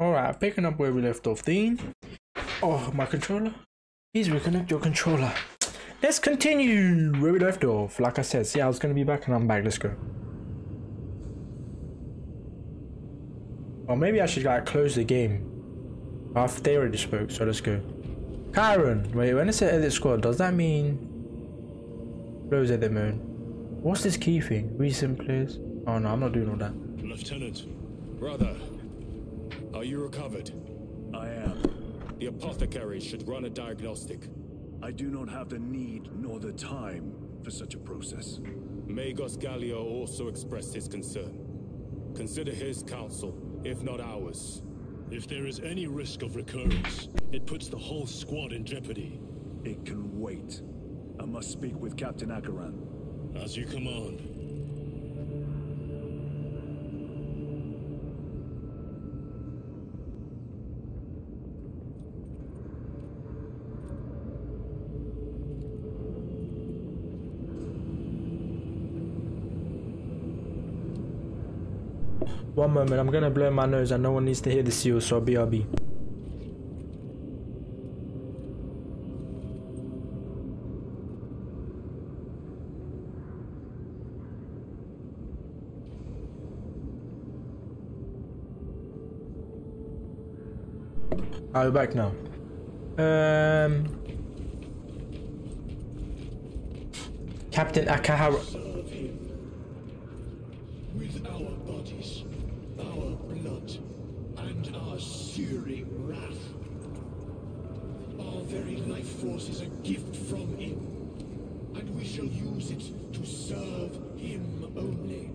Alright, picking up where we left off. Dean. Oh, my controller. Please reconnect your controller. Let's continue where we left off. Like I said, see, I was going to be back and I'm back. Let's go. Or maybe I should like close the game. After they already spoke, so let's go. Chairon, wait, when it said edit squad, does that mean close edit mode? What's this key thing? Recent players? Oh no, I'm not doing all that. Lieutenant, brother, are you recovered? I am. The apothecary should run a diagnostic. I do not have the need nor the time for such a process. Magos Gallio also expressed his concern. Consider his counsel, if not ours. If there is any risk of recurrence, it puts the whole squad in jeopardy. It can wait. I must speak with Captain Acheran. As you command. One moment, I'm gonna blow my nose and no one needs to hear the seal, so BRB. I'll be back now. Um, Captain Akahara. With our bodies, our blood, and searing wrath. Our very life force is a gift from him, and we shall use it to serve him only.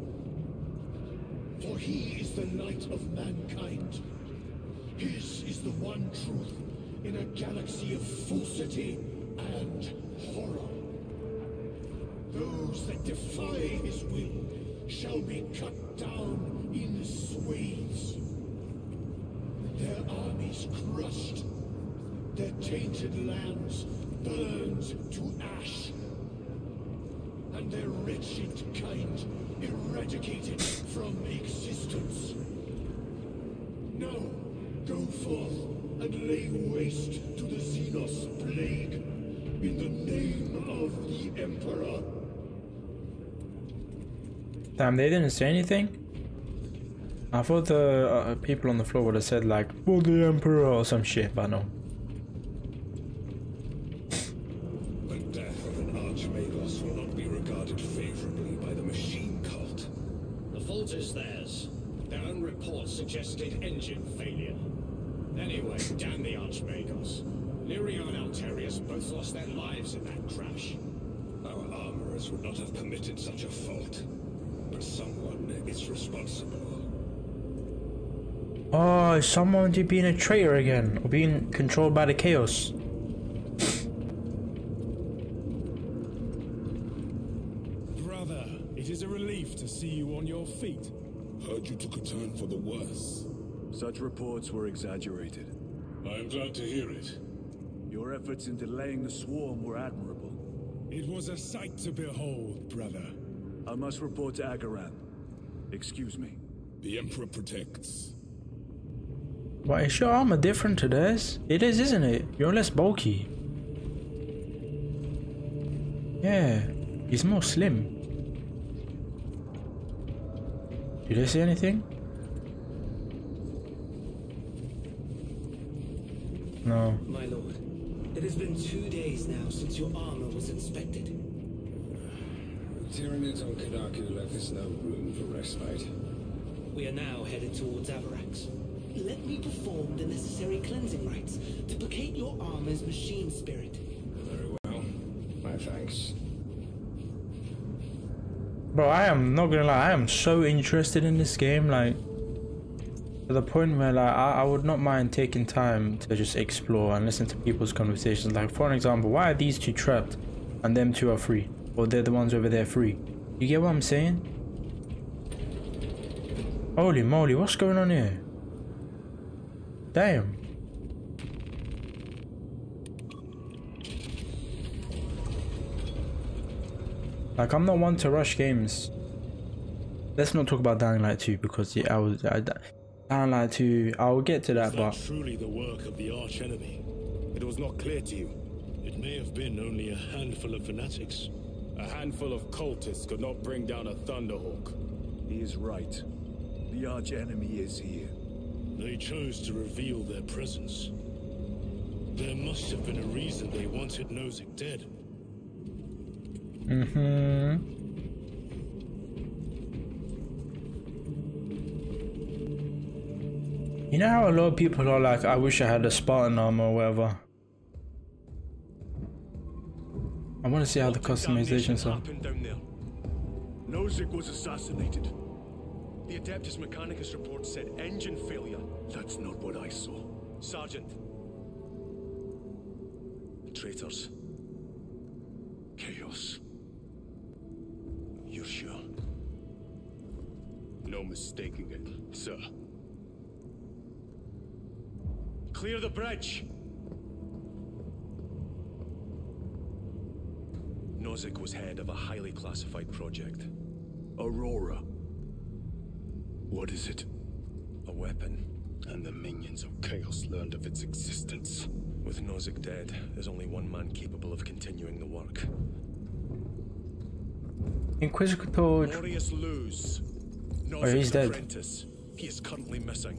For he is the light of mankind. His is the one truth in a galaxy of falsity and horror. Those that defy his will shall be cut down in swathes. Armies crushed, their tainted lands burned to ash, and their wretched kind eradicated from existence. Now, go forth and lay waste to the Xenos plague in the name of the Emperor. Damn, they didn't say anything? I thought the uh, people on the floor would have said like, for the Emperor or some shit, but no. The death of an Archmagos will not be regarded favorably by the machine cult. The fault is theirs. Their own report suggested engine failure. Anyway, damn the Archmagos. Lirio and Alterius both lost their lives in that crash. Our armorers would not have permitted such a fault. But someone is responsible. Oh, is someone to being a traitor again? Or being controlled by the chaos? Brother, it is a relief to see you on your feet. Heard you took a turn for the worse. Such reports were exaggerated. I am glad to hear it. Your efforts in delaying the swarm were admirable. It was a sight to behold, brother. I must report to Acheran. Excuse me. The Emperor protects. Why is your armor different to theirs? It is, isn't it? You're less bulky. Yeah, he's more slim. Did I see anything? No. My lord, it has been two days now since your armor was inspected. Tyranids on Kadaku left us no room for respite. We are now headed towards Avarax. Let me perform the necessary cleansing rites to placate your armor's machine spirit. Very well. My thanks. Bro, I am not gonna lie, I am so interested in this game, like to the point where like I, I would not mind taking time to just explore and listen to people's conversations. Like for an example, why are these two trapped and them two are free? Or they're the ones over there free. You get what I'm saying? Holy moly, what's going on here? Damn. Like I'm not one to rush games. Let's not talk about Dying Light 2 because yeah, I was I, kind of like to. I'll get to that, Is that but truly the work of the arch enemy? It was not clear to you. It may have been only a handful of fanatics. A handful of cultists could not bring down a Thunderhawk. He is right. The arch enemy is here. They chose to reveal their presence. There must have been a reason they wanted Nozick dead. mm-hmm. You know how a lot of people are like, I wish I had a Spartan armor or whatever. I want to see how the customizations are. happened down there? Nozick was assassinated. The Adeptus Mechanicus report said engine failure. That's not what I saw. Sergeant. Traitors. Chaos. You're sure? No mistaking it, sir. Clear the bridge! Nozick was head of a highly classified project. Aurora. What is it? A weapon. And the minions of Chaos learned of its existence. With Nozick dead, there's only one man capable of continuing the work. Inquisitor Glorious Luz. Oh, he's dead. apprentice. He is currently missing.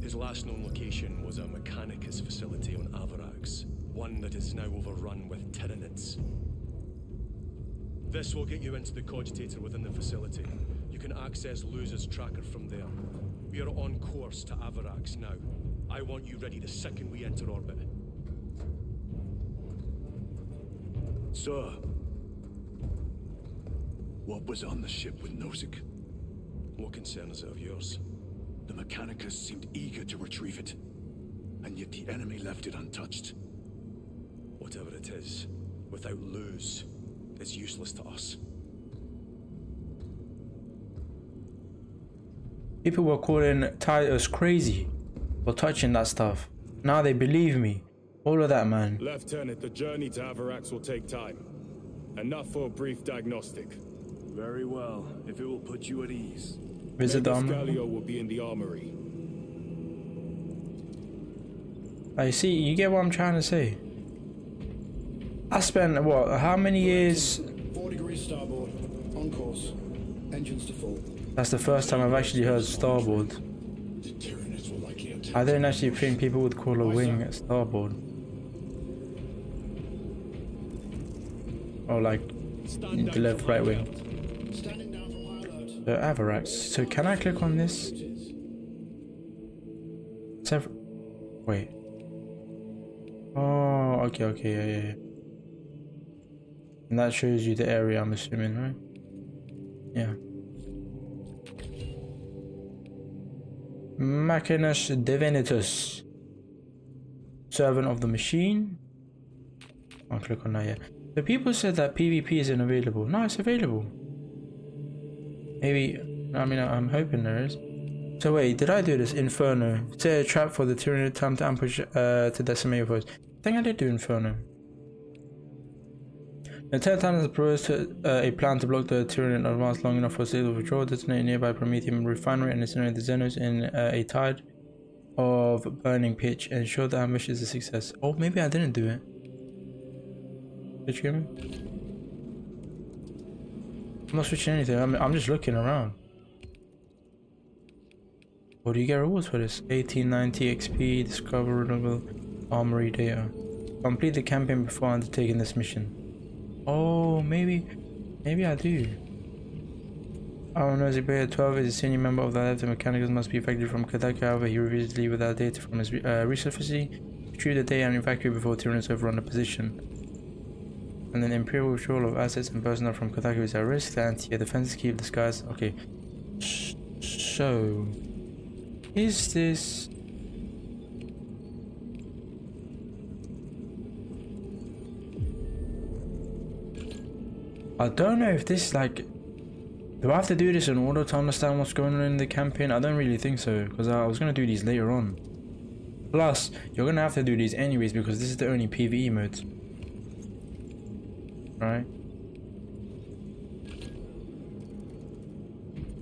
His last known location was a Mechanicus facility on Avarax, one that is now overrun with Tyranids. This will get you into the cogitator within the facility. Can access Luz's tracker from there. We are on course to Avarax now. I want you ready the second we enter orbit. Sir, what was on the ship with Nozick? What concern is it of yours? The Mechanicus seemed eager to retrieve it, and yet the enemy left it untouched. Whatever it is, without Luz, it's useless to us. People were calling Titus crazy for touching that stuff. Now they believe me. All of that, man. Lieutenant, the journey to Avarax will take time. Enough for a brief diagnostic. Very well, if it will put you at ease. Visit the Magos armor. Gallio will be in the armory. I see. You get what I'm trying to say. I spent what? How many years? Four degrees starboard. On course. Engines to full. That's the first time I've actually heard starboard. I didn't actually think people would call a wing starboard. Or like the left, right wing. The Avarax. So can I click on this? Sever Wait. Oh, okay, okay, yeah, yeah, yeah. And that shows you the area, I'm assuming, right? Yeah. Machinus Divinitus. Servant of the machine. I'll click on that, yeah. The people said that PvP isn't available. No, it's available. Maybe, I mean, I'm hoping there is. So wait, did I do this? Inferno. Set a trap for the Tyranid time to ambush, uh, to decimate your foes. I think I did do Inferno. The Titan has proposed uh, a plan to block the Tyranid advance long enough for sale of withdrawal, detonate a nearby Promethium refinery and incinerate the Xenos in uh, a tide of burning pitch, ensure the ambush is a success. Oh, maybe I didn't do it. Did you hear me? I'm not switching anything, I'm, I'm just looking around. What do you get rewards for this? 1890 XP, discover renewable armory data. Complete the campaign before undertaking this mission. Oh, maybe, maybe I do. Our Nozick Player 12 is a senior member of the Adeptus Mechanicus must be evacuated from Kadaku, however he refuses to leave without data from his uh, research facility. Retrieve the data and evacuate before Tyranids overrun the position. And then imperial withdrawal of assets and personnel from Kadaku is at risk. The anti-air defenses keep skies. Okay. So, is this? I don't know if this like. Do I have to do this in order to understand what's going on in the campaign? I don't really think so, because I was gonna do these later on. Plus, you're gonna have to do these anyways because this is the only PVE mode. Right?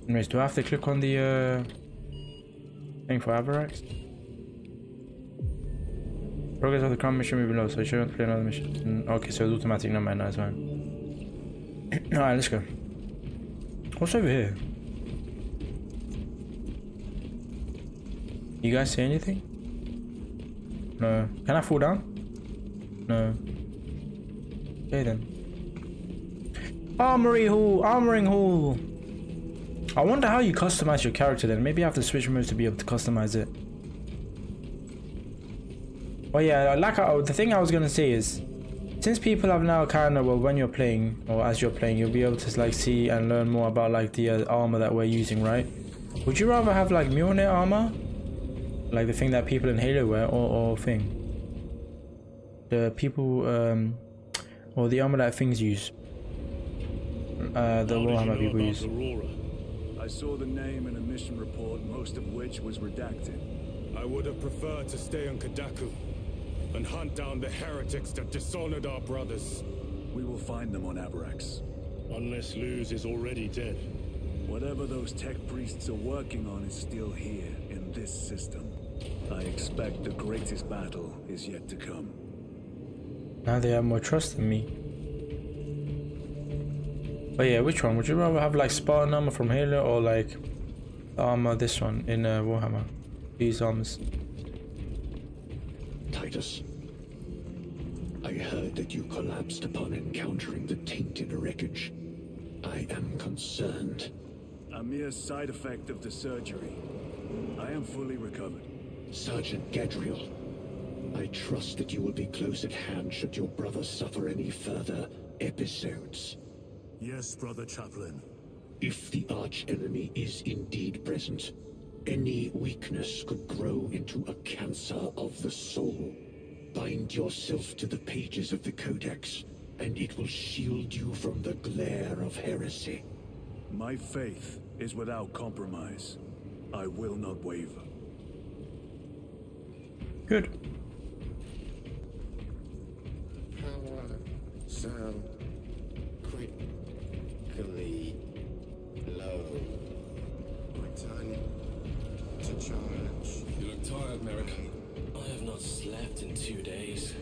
Anyways, do I have to click on the uh Playing for Avarax? Progress of the current mission moving low, so you shouldn't play another mission. Okay, so it's automatic, no man, that's fine. Alright, let's go. What's over here? You guys see anything? No. Can I fall down? No. Okay then. Armory hall! Armoring hall! I wonder how you customize your character then. Maybe I have to switch modes to be able to customize it. Well, yeah, like I, the thing I was gonna say is, since people have now kind of well, when you're playing or as you're playing, you'll be able to like see and learn more about like the uh, armor that we're using, right? Would you rather have like Mjolnir armor, like the thing that people in Halo wear, or or thing? The people, um, or the armor that things use. Uh, the How did you Warhammer know people about use. Aurora? I saw the name in a mission report, most of which was redacted. I would have preferred to stay on Kadaku and hunt down the heretics that dishonored our brothers. We will find them on Avarax. Unless Luz is already dead. Whatever those tech priests are working on is still here, in this system. I expect the greatest battle is yet to come. Now they have more trust in me. But yeah, which one? Would you rather have like Spartan armor from Halo or like armor this one in uh, Warhammer? These armors. Titus, I heard that you collapsed upon encountering the tainted wreckage. I am concerned. A mere side effect of the surgery. I am fully recovered. Sergeant Gadriel, I trust that you will be close at hand should your brother suffer any further episodes. Yes, Brother Chaplain. If the arch-enemy is indeed present, any weakness could grow into a cancer of the soul. Bind yourself to the pages of the Codex, and it will shield you from the glare of heresy. My faith is without compromise. I will not waver. Good. Power sound critically low. My tiny to charge. You look tired, Merrick. I have not slept in two days.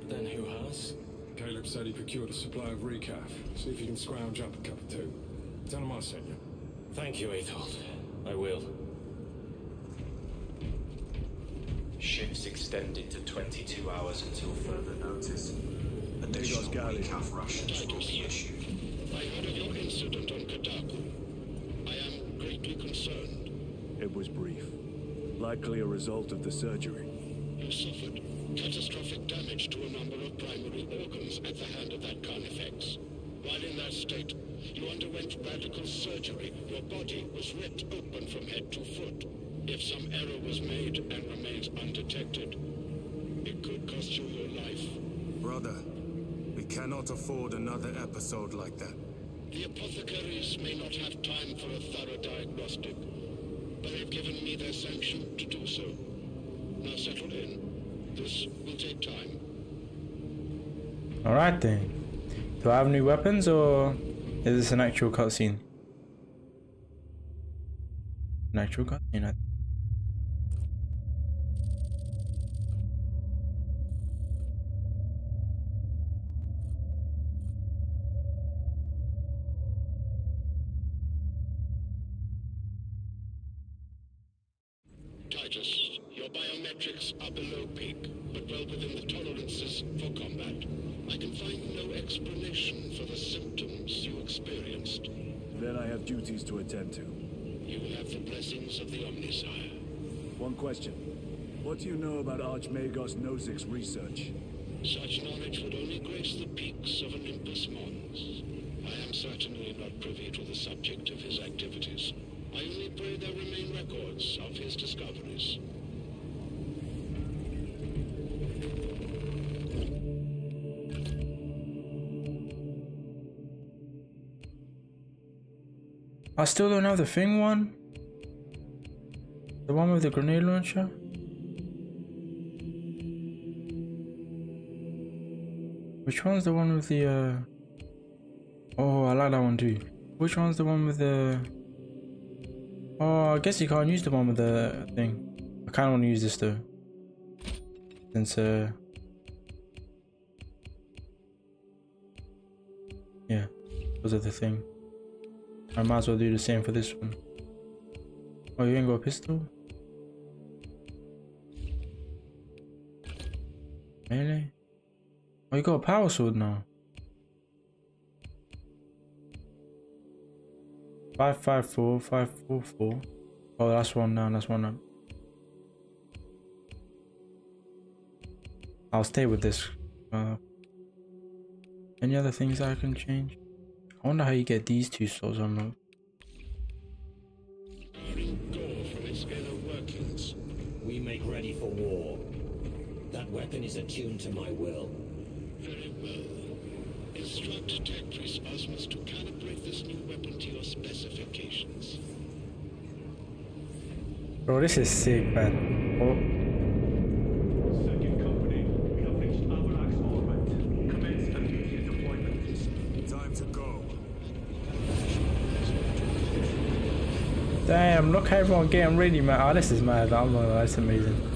But then who has? Caleb said he procured a supply of recaf. See if you can scrounge up a cup or two. Tell him I sent you. Thank you, Aethold. I will. Ships extended to 22 hours until further notice. Magos Additional Gallium. recaf rations will be issued. I heard of your incident on Kadaku. I am greatly concerned. It was brief. Likely a result of the surgery. You suffered catastrophic damage to a number of primary organs at the hand of that Carnifex. While in that state, you underwent radical surgery. Your body was ripped open from head to foot. If some error was made and remains undetected, it could cost you your life. Brother, we cannot afford another episode like that. The apothecaries may not have time for a thorough diagnostic, but they've given me their sanction to do so. Now settle in. This will take time. Alright then. Do I have new weapons or is this an actual cutscene? An actual cutscene, I Titus, your biometrics are below peak, but well within the tolerances for combat. I can find no explanation for the symptoms you experienced. Then I have duties to attend to. You have the blessings of the Omnissiah. One question. What do you know about Archmagos Nozick's research? Still don't have the thing one. The one with the grenade launcher. Which one's the one with the uh Oh, I like that one too. Which one's the one with the Oh, I guess you can't use the one with the thing. I kind of want to use this though. Since, uh... Yeah, those are the thing. I might as well do the same for this one. Oh, you ain't got a pistol? Really? Oh, you got a power sword now. Five five four five four four. Oh, that's one down. That's one up. I'll stay with this. Uh, any other things I can change? I wonder how you get these two swords on unlocked. We make ready for war. That weapon is attuned to my will. Very well. Instruct Tectris Osmus to calibrate this new weapon to your specifications. Bro, this is sick, man. Oh. Second company, we have reached Avarax orbit. Commence immediate deployment. Time to go. Damn, look how everyone getting ready, man. Oh, this is mad. I'm not that's amazing.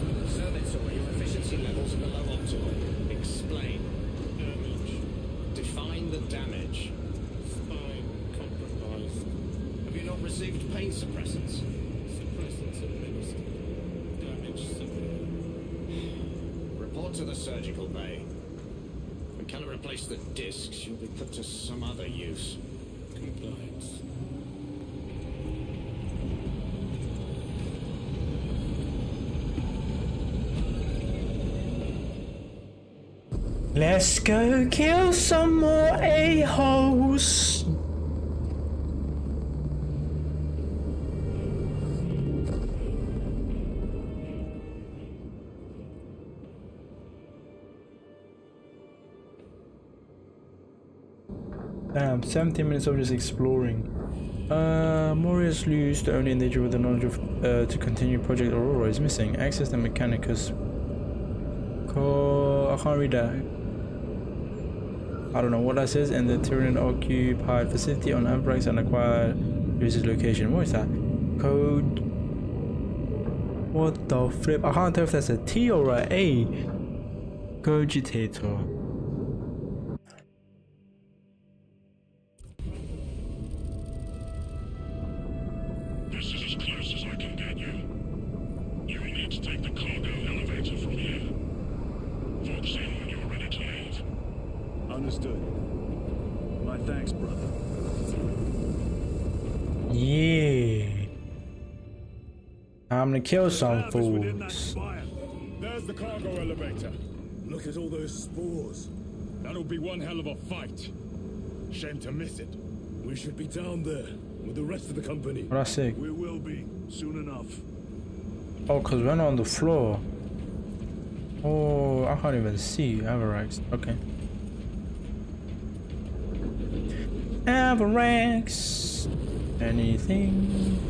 Damn, 17 minutes of just exploring. Uh, Morius the only individual with the knowledge of uh, to continue Project Aurora, is missing. Access the Mechanicus. Co I can't read that. I don't know what that says. And the Tyrian occupied facility on Avarax and acquire user's location. What is that? Code. What the flip? I can't tell if that's a T or a A. Cogitator. To kill some Service within that fools. There's the cargo elevator. Look at all those spores. That'll be one hell of a fight. Shame to miss it. We should be down there with the rest of the company. What I say? We will be soon enough. Oh, cause we're not on the floor. Oh, I can't even see Avarax. Okay. Avarax. Anything?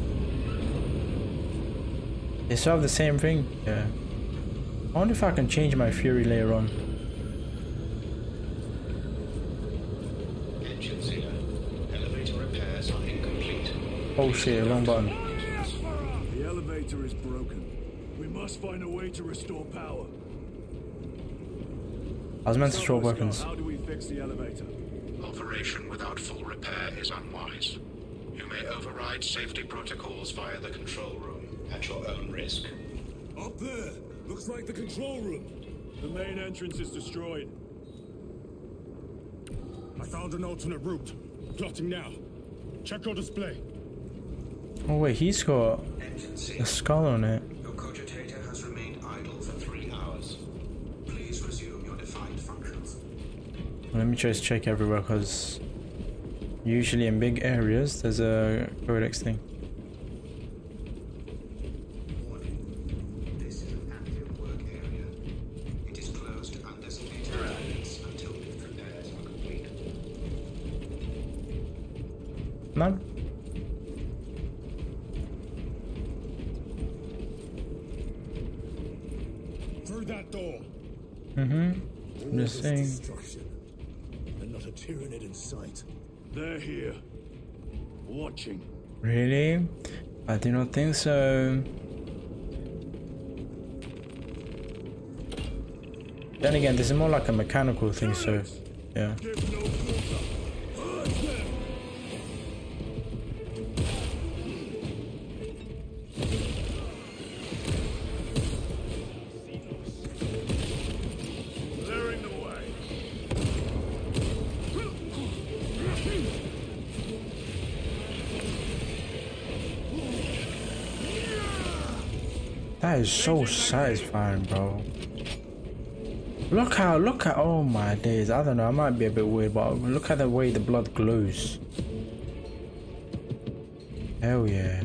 They still have the same thing. Yeah. I wonder if I can change my fury later on. Engines here. Elevator repairs are incomplete. Oh shit, wrong button. The elevator is broken. We must find a way to restore power. I was meant to throw Scott, weapons. How do we fix the elevator? Operation without full repair is unwise. You may override safety protocols via the control room at your own risk. Up there! Looks like the control room. The main entrance is destroyed. I found an alternate route. Plotting now. Check your display. Oh wait, he's got a skull on it. Your cogitator has remained idle for three hours. Please resume your defined functions. Let me just check everywhere because usually in big areas there's a codex thing. through that door. Mm-hmm. I'm just saying. Destruction, and not a Tyranid in sight. They're here, watching. Really? I do not think so. Then again, this is more like a mechanical thing, so yeah. Is so satisfying, bro. Look how, look at, oh my days. I don't know, I might be a bit weird, but look at the way the blood glows. Hell yeah.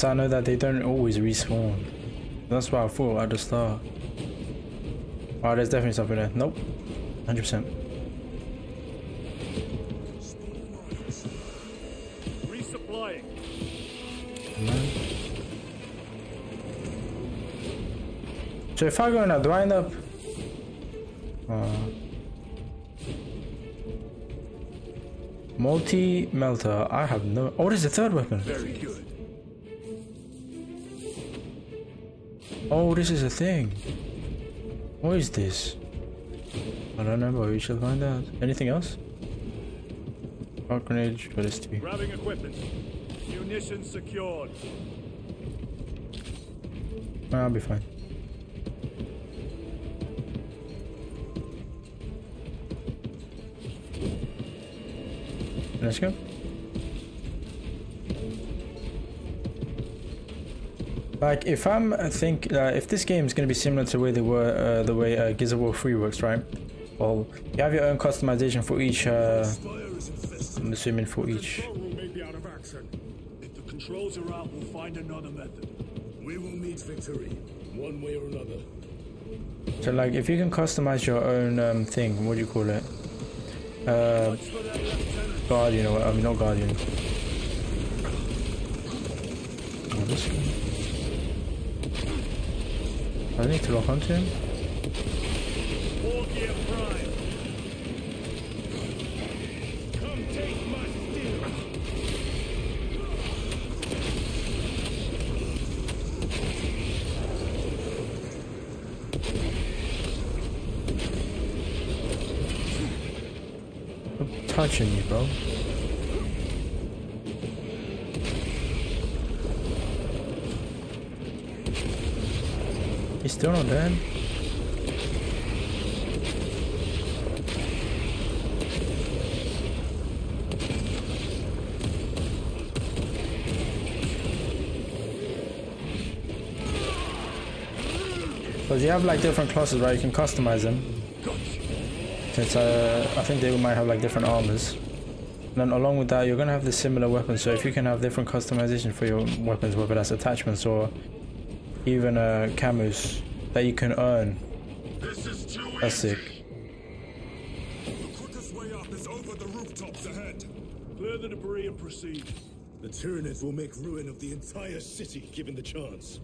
Since I know that they don't always respawn. That's what I thought at the start. Oh, there's definitely something there. Nope. 100%. Resupplying. So if I go now, do I end up? Uh, multi melter. I have no. Oh, there's a third weapon. Oh, this is a thing. What is this? I don't know, but we shall find out. Anything else? Spark grenade, two? Grabbing equipment. Munitions secured. Ah, I'll be fine. Let's go. Like, if I'm, I think, uh, if this game is going to be similar to the way they were, uh, the way uh, Gears of War 3 works, right? Well, you have your own customization for each, uh, I'm assuming for each. Control room may be out of action. If the controls are out, we'll find another method. We will meet victory, one way or another. So, like, if you can customize your own um, thing, what do you call it? Uh, Guardian, or I mean, not Guardian. Oh, this one. I need to onto him. Touching me, bro. Still not dead. Because you have like different classes, right? You can customize them. Since uh, I think they might have like different armors. And then along with that, you're gonna have the similar weapons. So if you can have different customization for your weapons, whether that's attachments or even uh, camos that you can earn, This is too that's sick. The quickest way up is over the rooftops ahead. Clear the debris and proceed. The Tyranids will make ruin of the entire city given the chance.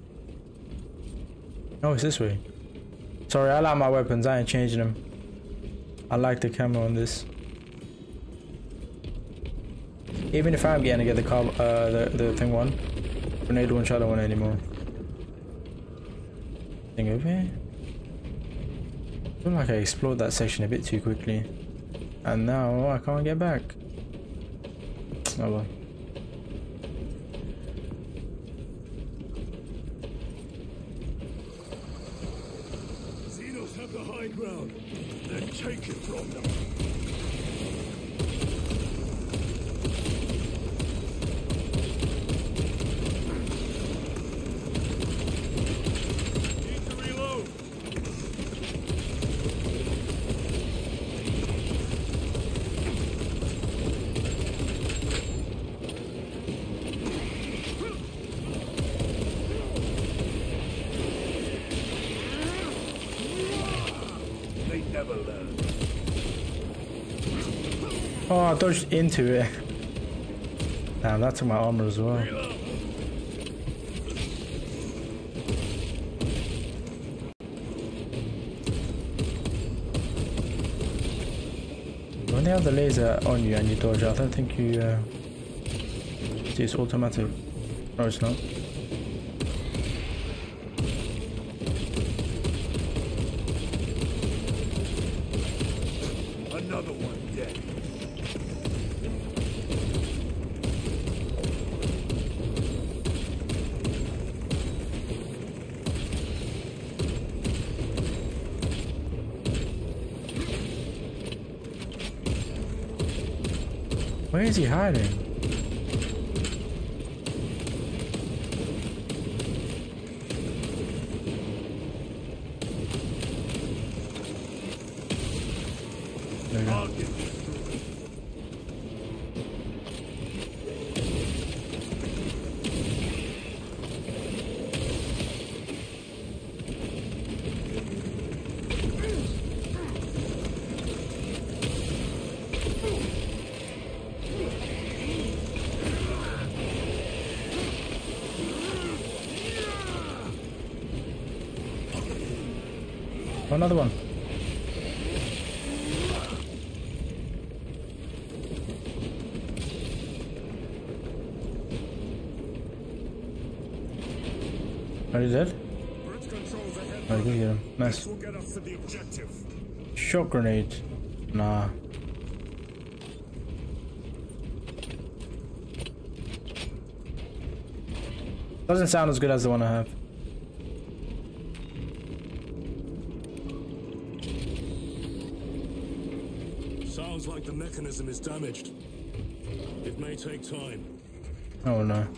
Oh, it's this way. Sorry, I like my weapons. I ain't changing them. I like the camera on this. Even if I'm getting to get the car, uh, the the thing one, grenade one, shadow one anymore. Thing over here? I feel like I explored that section a bit too quickly. And now I can't get back. Oh well. Xenos have the high ground. Then take it from them. Need to reload. They never learn. Oh, I dodged into it. Damn, that took my armor as well. When they have the laser on you and you dodge, I don't think you. Uh, it's automatic. No, it's not. Is he hiding? There we go. Target destroyed. Another one. Are you dead? I did get him. Nice. Shock grenade. Nah. Doesn't sound as good as the one I have. Sounds like the mechanism is damaged. It may take time. Oh no.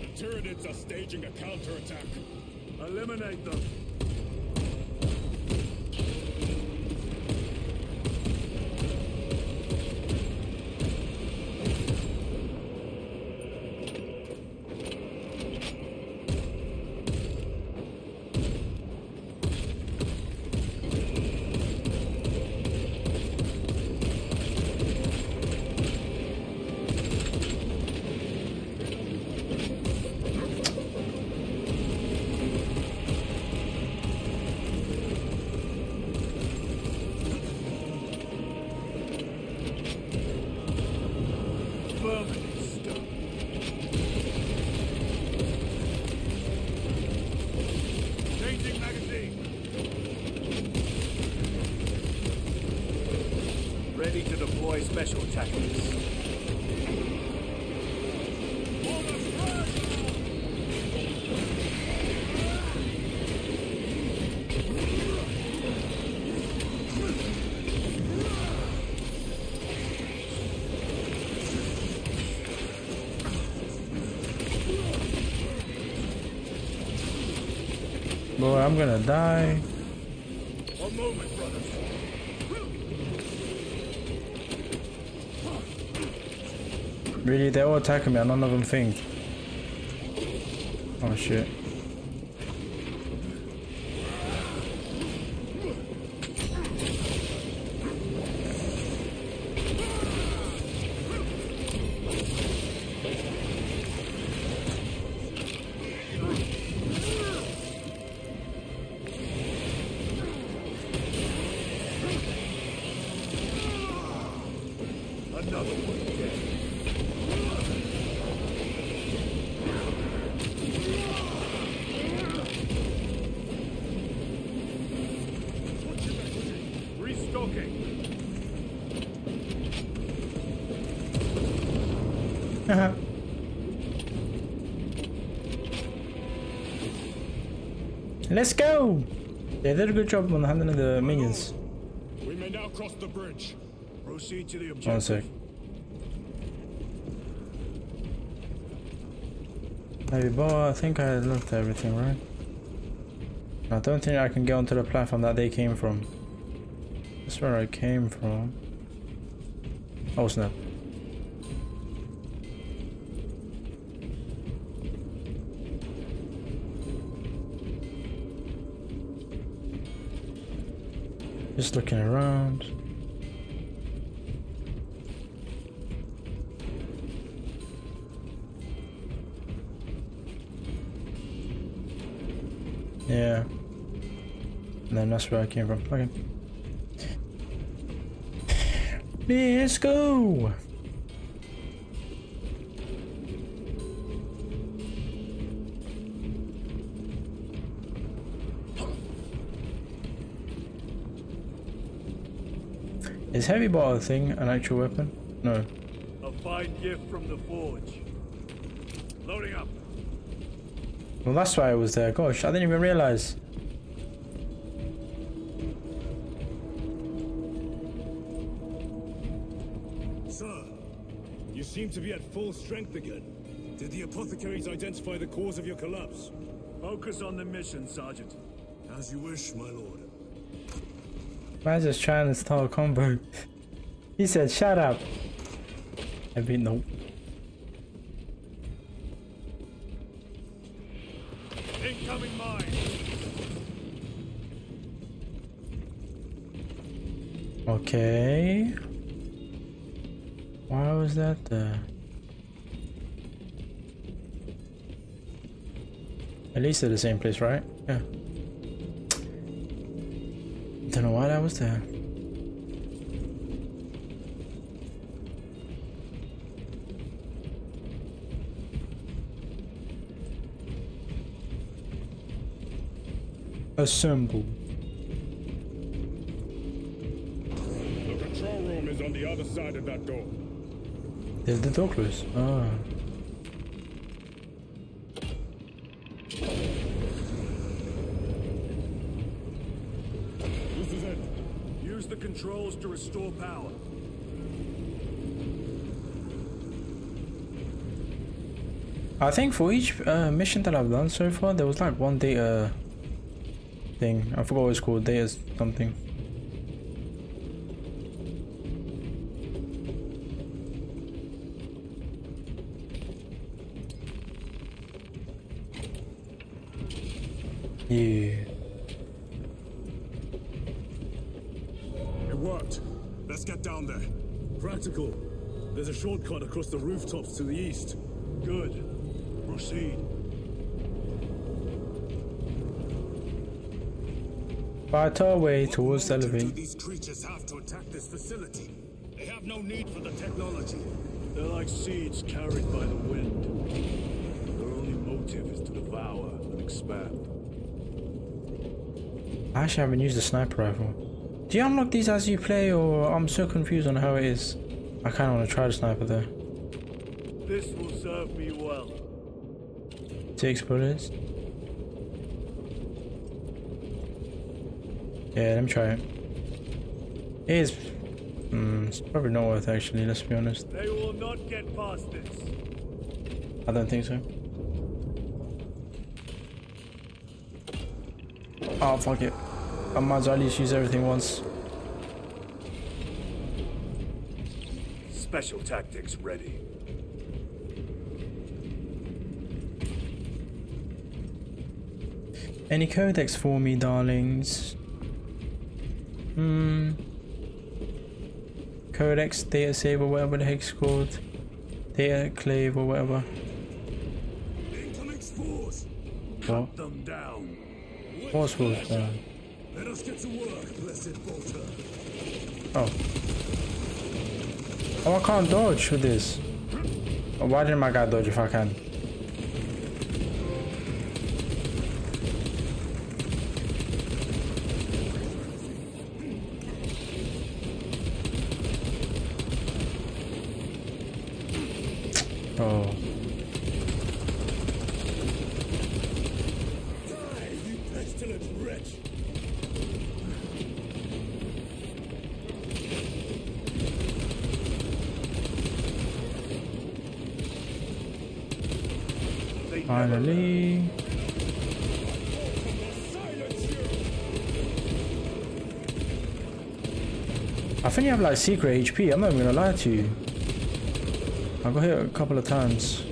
The Tyranids are staging a counterattack. Eliminate them. I'm gonna die. Moment. Really, they're all attacking me and none of them think. Oh shit. Let's go! They did a good job on handling the minions. We may now cross the bridge. Proceed to the One sec. Maybe, but I think I looked everything, right? I don't think I can get onto the platform that they came from. That's where I came from. Oh snap. Just looking around. Yeah. And then that's where I came from. Okay. Let's go! Is heavy bolter thing an actual weapon? No. A fine gift from the forge. Loading up. Well, that's why I was there. Gosh, I didn't even realize. Sir, you seem to be at full strength again. Did the apothecaries identify the cause of your collapse? Focus on the mission, Sergeant. As you wish, my lord. Why just trying to start a combo? He said, shut up. I mean, no. Incoming mine. Okay. Why was that there? At least they're the same place, right? Yeah. There. Assemble. The control room is on the other side of that door. Did the door close? Ah. This is it. Use the controls to restore power. I think for each uh, mission that I've done so far, there was like one data thing. I forgot what it's called. Data something. Yeah. It worked. Let's get down there. Practical. There's a shortcut across the rooftops to the east. Good. Proceed. Fight our way towards the elevator. these creatures have to attack this facility? They have no need for the technology. They're like seeds carried by the wind. Their only motive is to devour and expand. I actually haven't used a sniper rifle. Do you unlock these as you play, or I'm so confused on how it is? I kind of want to try the sniper there. This will serve me well. Six bullets. Yeah, let me try it. It is. Mm, it's probably not worth actually. Let's be honest. They will not get past this. I don't think so. Oh fuck it. I might as well use everything once. Special tactics ready. Any codex for me, darlings? Hmm. Codex, data save, or whatever the heck's called. Data clave, or whatever. Incoming spores! What? Them down. What's was uh, Let us get to work, blessed bolter. Oh. Oh, I can't dodge with this. Why didn't my guy dodge if I can? Have like secret HP. I'm not even gonna lie to you. I got hit a couple of times.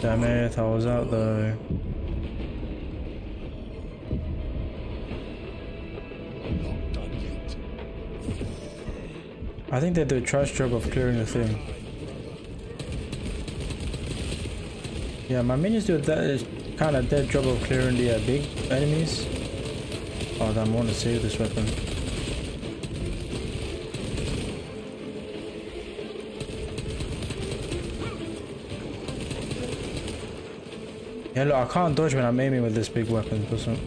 Damn it, I was out though. I think they do a trash job of clearing the thing. Yeah, my minions do that kind of dead job of clearing the uh, big enemies. Oh damn, I want to save this weapon. Yeah, look, I can't dodge when I'm aiming with this big weapon. For some...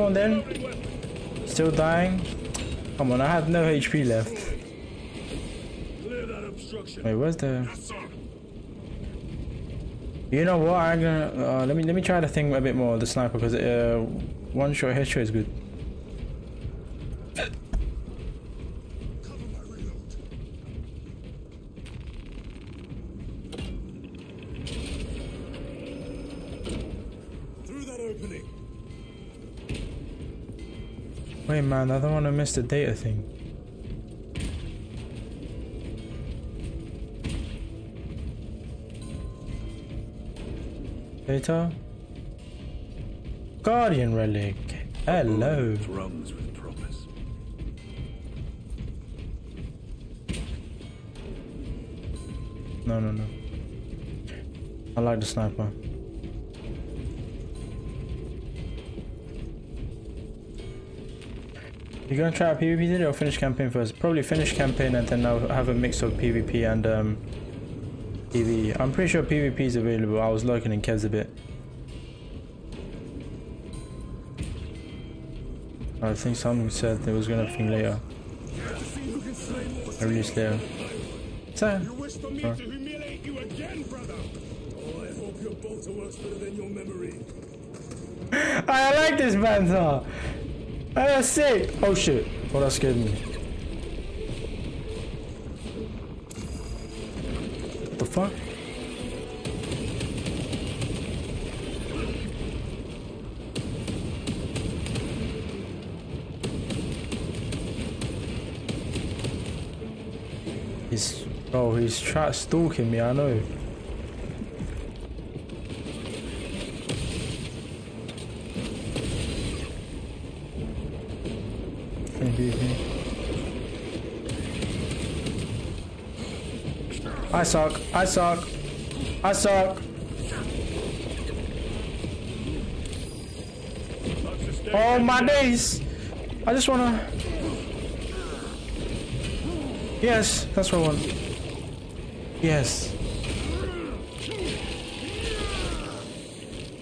Come on then. Still dying? Come on, I have no HP left. Wait, where's the... You know what? I'm gonna uh, let me let me try the thing a bit more. The sniper because uh, one shot headshot is good. Man, I don't want to miss the data thing. Data. Guardian relic. Hello. Drums with promise. No, no, no. I like the sniper. You're gonna try a PvP today or finish campaign first? Probably finish campaign and then I'll have a mix of PvP and um, PvE. I'm pretty sure PvP is available. I was looking in Kev's a bit. I think someone said there was gonna thing later. Release later. So, You wish for me to humiliate you again, brother? Oh, I hope your bolter works better than your memory. I like this banter. That's sick. Oh shit. Oh, that scared me. The fuck? He's oh he's try stalking me, I know. Maybe. I suck. I suck. I suck. Oh my days! I just wanna. Yes, that's what I want. Yes.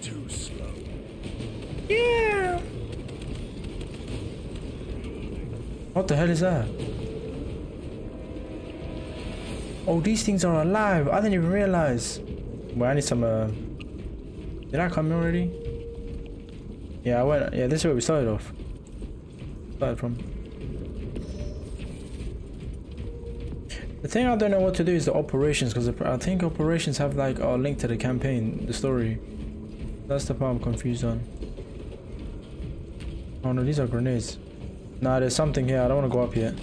Too slow. Yeah. What the hell is that? Oh, these things are alive. I didn't even realize. Well, I need some. Uh... Did I come already? Yeah, I went. Yeah, this is where we started off. Started from. The thing I don't know what to do is the operations, because I think operations have like a link to the campaign, the story. That's the part I'm confused on. Oh no, these are grenades. Nah, there's something here. I don't want to go up yet.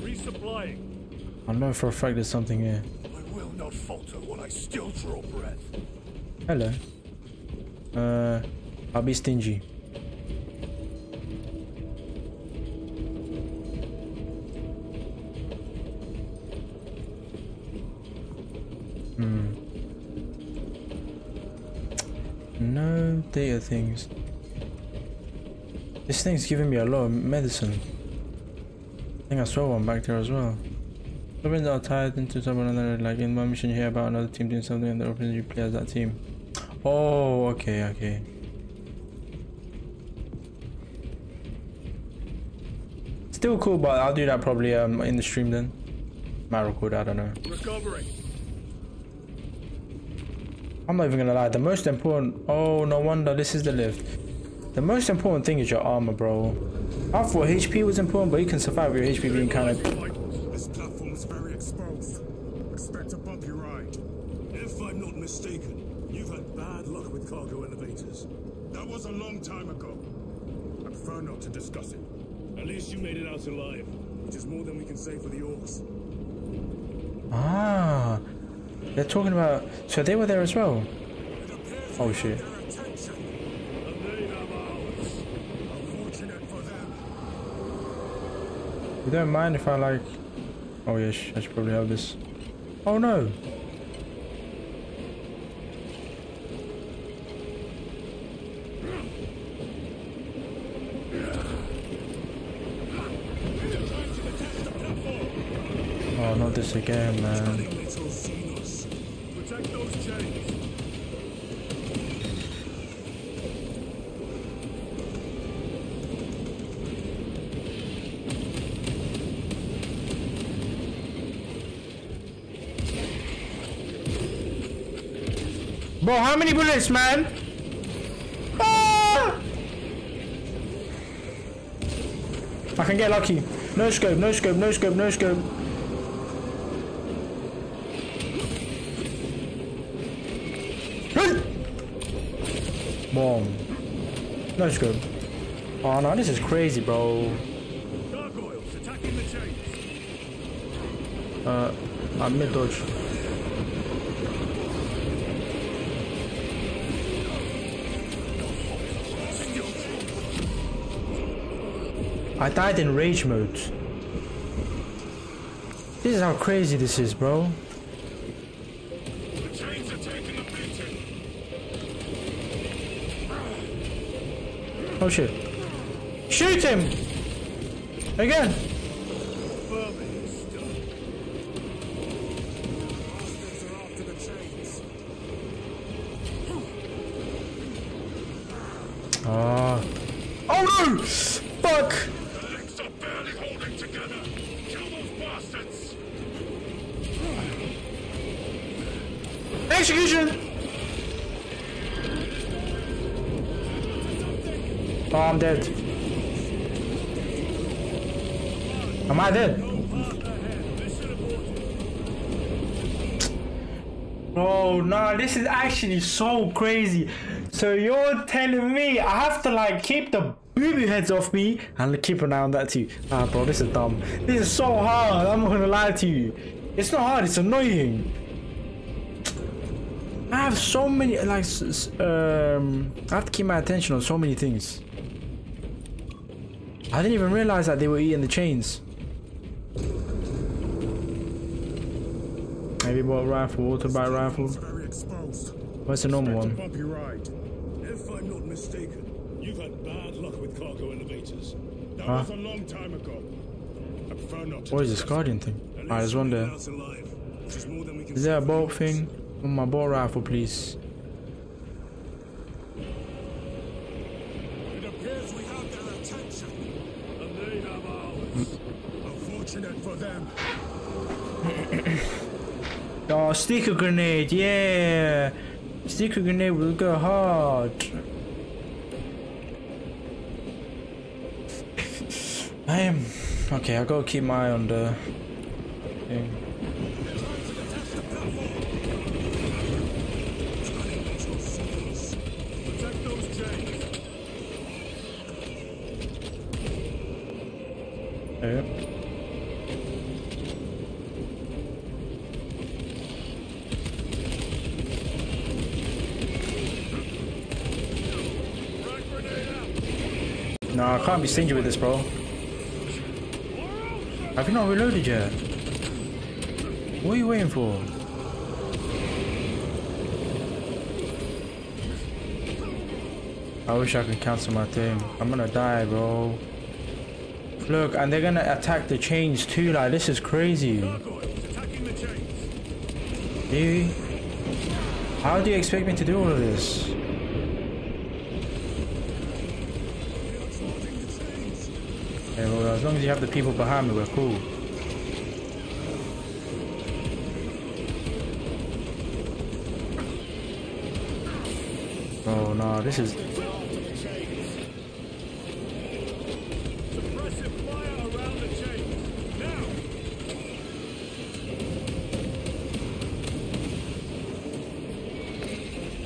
I know for a fact there's something here not falter when I still draw breath. Hello. Uh, I'll be stingy. Hmm. No data things. This thing's giving me a lot of medicine. I think I saw one back there as well. Weapons are tied into someone another, like in one mission hear about another team doing something and the opens you play as that team. Oh, okay, okay. Still cool, but I'll do that probably um in the stream then. Might record, I don't know. Recovering. I'm not even gonna lie, the most important oh no wonder this is the lift. The most important thing is your armor, bro. I thought HP was important, but you can survive with your HP being kind of This platform is very exposed. Expect a bumpy ride. If I'm not mistaken, you've had bad luck with cargo elevators. That was a long time ago. I prefer not to discuss it. At least you made it out alive, which is more than we can say for the orks. Ah, they're talking about. So they were there as well. Oh shit! You don't mind if I like? Oh yes, I should probably have this. Oh no! Oh, not this again, man. Bro, how many bullets, man? Ah! I can get lucky. No scope, no scope, no scope, no scope. Boom. No scope. Oh no, this is crazy, bro. Uh, I'm mid dodge. I died in rage mode. This is how crazy this is, bro. Oh shit. Shoot him! Again! Actually so crazy. So you're telling me I have to like keep the booby heads off me and keep an eye on that too. Ah, bro, this is dumb. This is so hard. I'm not gonna lie to you. It's not hard. It's annoying. I have so many like um. I have to keep my attention on so many things. I didn't even realize that they were eating the chains. Maybe what rifle, water bite rifle. What's the normal one? bumpy ride. If I'm not mistaken, you've had bad luck with cargo elevators. That Huh? was a long time ago. I prefer not to What is this guardian thing? Alright, there's ah, one you there. made it out alive, is more than we can Is there a say for the bolt thing? On my bolt rifle, please. It appears we have their attention, and they have ours. Mm. Unfortunate for them. Oh, sticker grenade, yeah! Sticker grenade will go hard. I am. Okay, I gotta keep my eye on the can't be stingy with this, bro. Have you not reloaded yet? What are you waiting for? I wish I could cancel my thing. I'm gonna die, bro. Look, and they're gonna attack the chains too. Like, this is crazy. Dude, how do you expect me to do all of this? As long as you have the people behind me, we're cool. Oh no, this is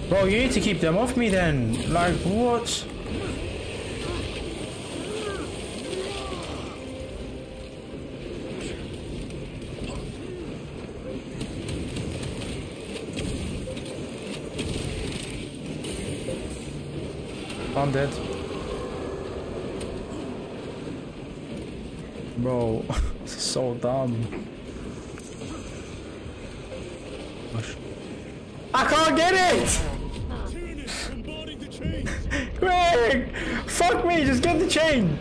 Bro, you need to keep them off me then. Like, what? I'm dead. Bro, this is so dumb. I can't get it! Greg! Fuck me, just get the chain!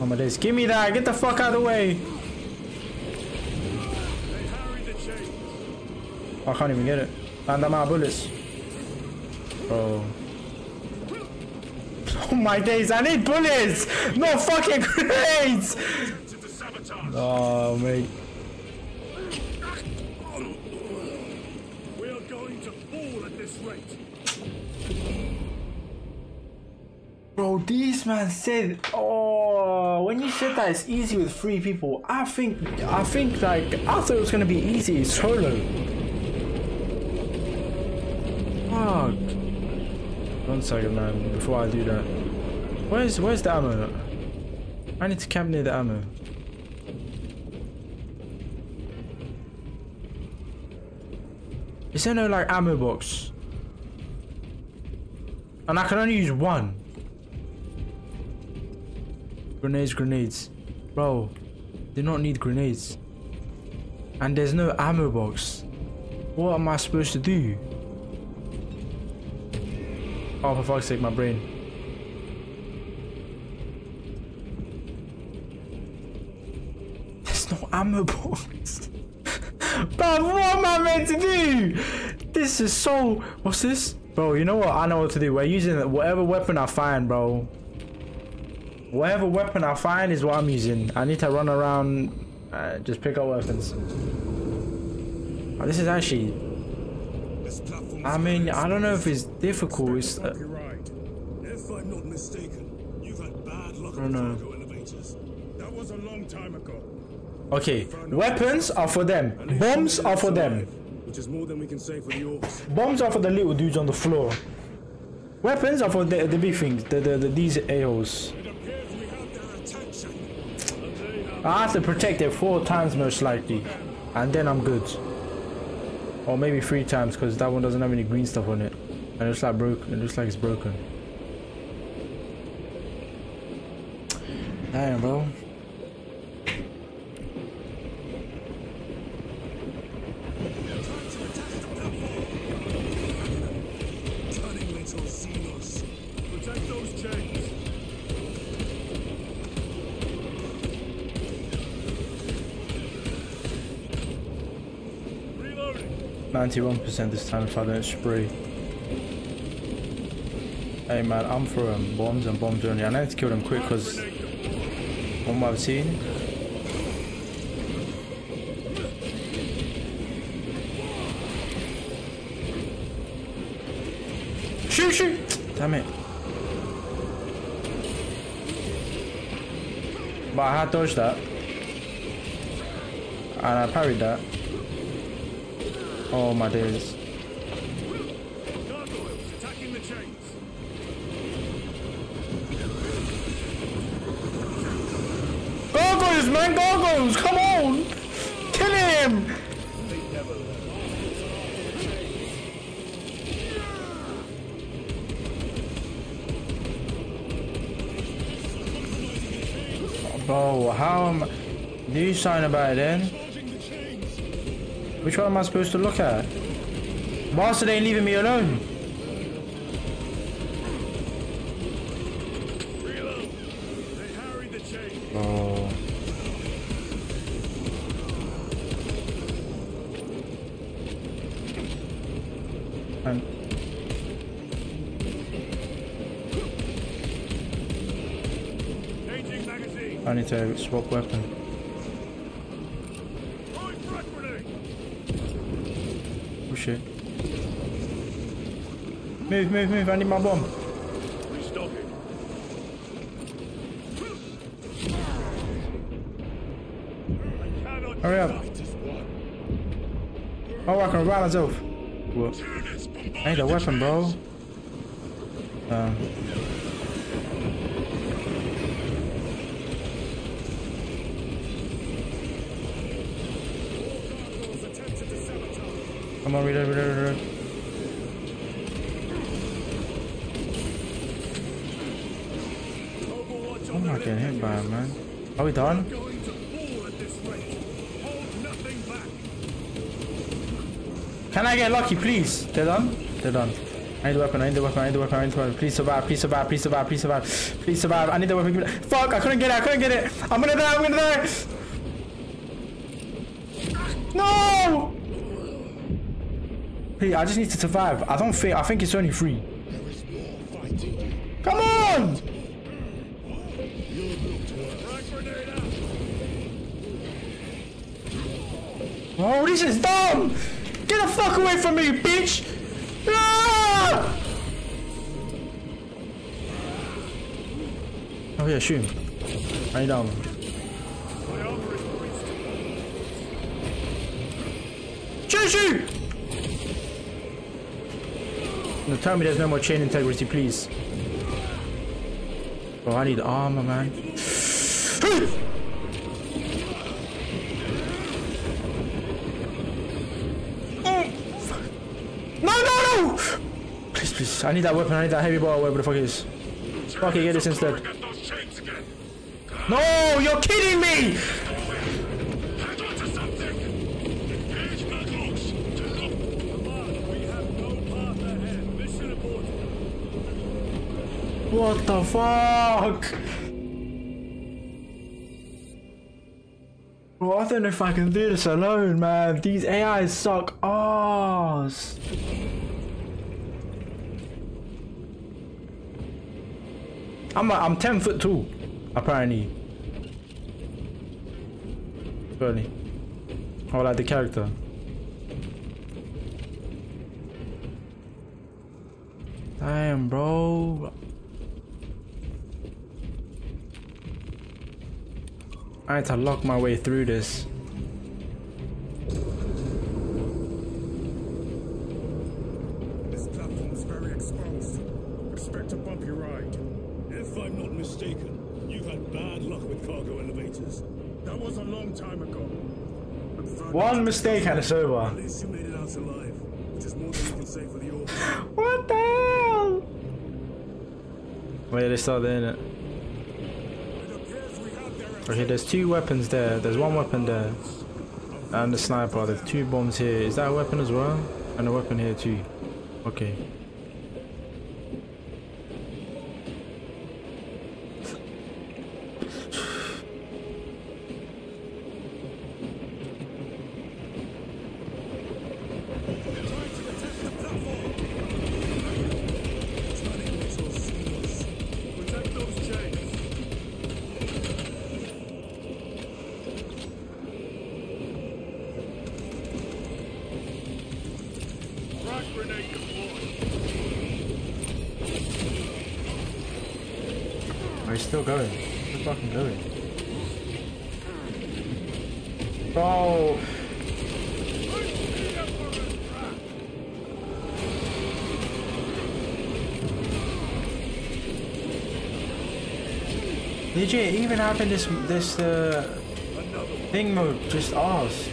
Oh my days, give me that, get the fuck out of the way! I can't even get it. And I'm out of bullets. Bro. Oh my days, I need bullets! No fucking grenades! Oh, mate. We are going to fall at this rate. Bro, these man said, oh, when you said that it's easy with three people, I think, I think like, I thought it was gonna be easy solo. Fuck. One second, man, before I do that. Where's, where's the ammo? I need to camp near the ammo. Is there no like ammo box? And I can only use one. Grenades, grenades. Bro, don't need grenades. And there's no ammo box. What am I supposed to do? Oh, for fuck's sake, my brain. There's no ammo box. Bro, what am I meant to do? This is so... What's this? Bro, you know what? I know what to do. We're using whatever weapon I find, bro. Whatever weapon I find is what I'm using. I need to run around, uh, just pick up weapons. Oh, this is actually... I mean, I don't know if it's difficult. It's, uh, If I'm not mistaken, you've had bad luck I don't know. with cargo elevators. That was a long time ago. Okay, weapons are for them. Bombs are for them. Which is more than we can say for the orks. Bombs are for the little dudes on the floor. Weapons are for the, the big things, the, the, the these a-holes. I have to protect it four times most likely, and then I'm good. Or maybe three times because that one doesn't have any green stuff on it, and it's like broken. It looks like it's broken. Damn, bro. 91% this time if I don't spray. Hey man, I'm throwing bombs and bombs only. I need to kill them quick because what I've seen. Shoot, shoot! Damn it. But I had dodged that. And I parried that. Oh my days. Gargoyles man, gargoyles! Come on! Kill him! Bro, how am Do something about it then? Which one am I supposed to look at? Bastard ain't leaving me alone. Oh. I need to swap weapon. Move, move, move, I need my bomb. Hurry up. Oh, I can revive myself. What? I need a weapon, bro. Um. Come on, reload, reload, reload. I'm him, man. Are we done? Can I get lucky, please? They're done? They're done. I need the weapon, I need the weapon, I need the weapon, I need the weapon. Please survive, please survive, please survive, please survive. Please survive. I need the weapon. Fuck, I couldn't get it, I couldn't get it. I'm gonna die, I'm gonna die. No! Hey, I just need to survive. I don't think, I think it's only three. Is dumb! Get the fuck away from me, bitch! Ah! Oh yeah, shoot him. Need armor. Shoot, shoot! No, tell me there's no more chain integrity, please. Bro, I need armor, man. No, no, no! I need that weapon. I need that heavy ball, whatever the fuck it is. Fuck it, get this instead. No, you're kidding me! What the fuck? Bro, I don't know if I can do this alone, man. These AIs suck ass. I'm a, I'm 10 foot tall, apparently. Really. Or like the character. Damn, bro. I had to lock my way through. This platform's very exposed. Expect a bumpy ride. If I'm not mistaken, you've had bad luck with cargo elevators. That was a long time ago. One mistake and it's over. At least you made it out alive, which is more than you can say for the. What the hell? Where they start it? Okay, there's two weapons there. There's one weapon there. And the sniper. There's two bombs here. Is that a weapon as well? And a weapon here too. Okay. Protect those chains. Frag grenade deployed. Oh, he's still going. Still fucking going. Bro. Legit, even having this this uh, thing mode just ass.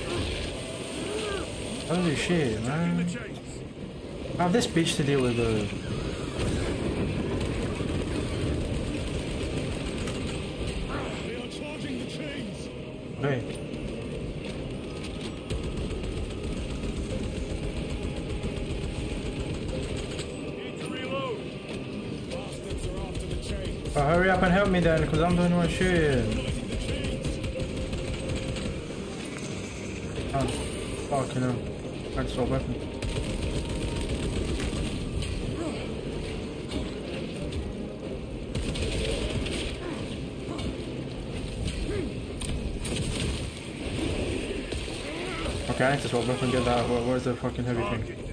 Holy shit, man. I have this bitch to deal with though. me then, because I'm doing my shit. Oh, fucking hell. That's so weapon. Okay, I need to swap weapon, get that. Where's the fucking heavy thing?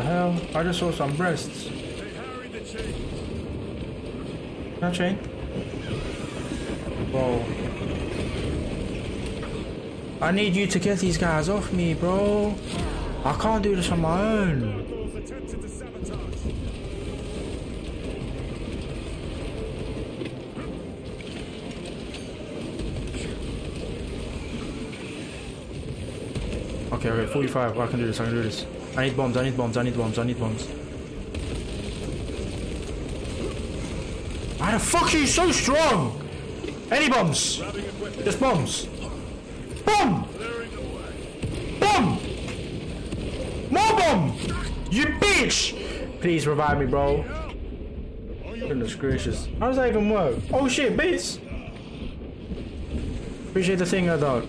Hell? I just saw some breasts. I chain? Whoa. I need you to get these guys off me, bro. I can't do this on my own. Gargoyles attempted to sabotage. Okay, okay, 45. I can do this, I can do this. I need bombs, I need bombs, I need bombs, I need bombs. Why the fuck are you so strong? Any bombs? Just bombs. Bomb! Bomb! More bomb! You bitch! Please revive me, bro. Goodness gracious. How does that even work? Oh shit, base! Appreciate the thing, dog.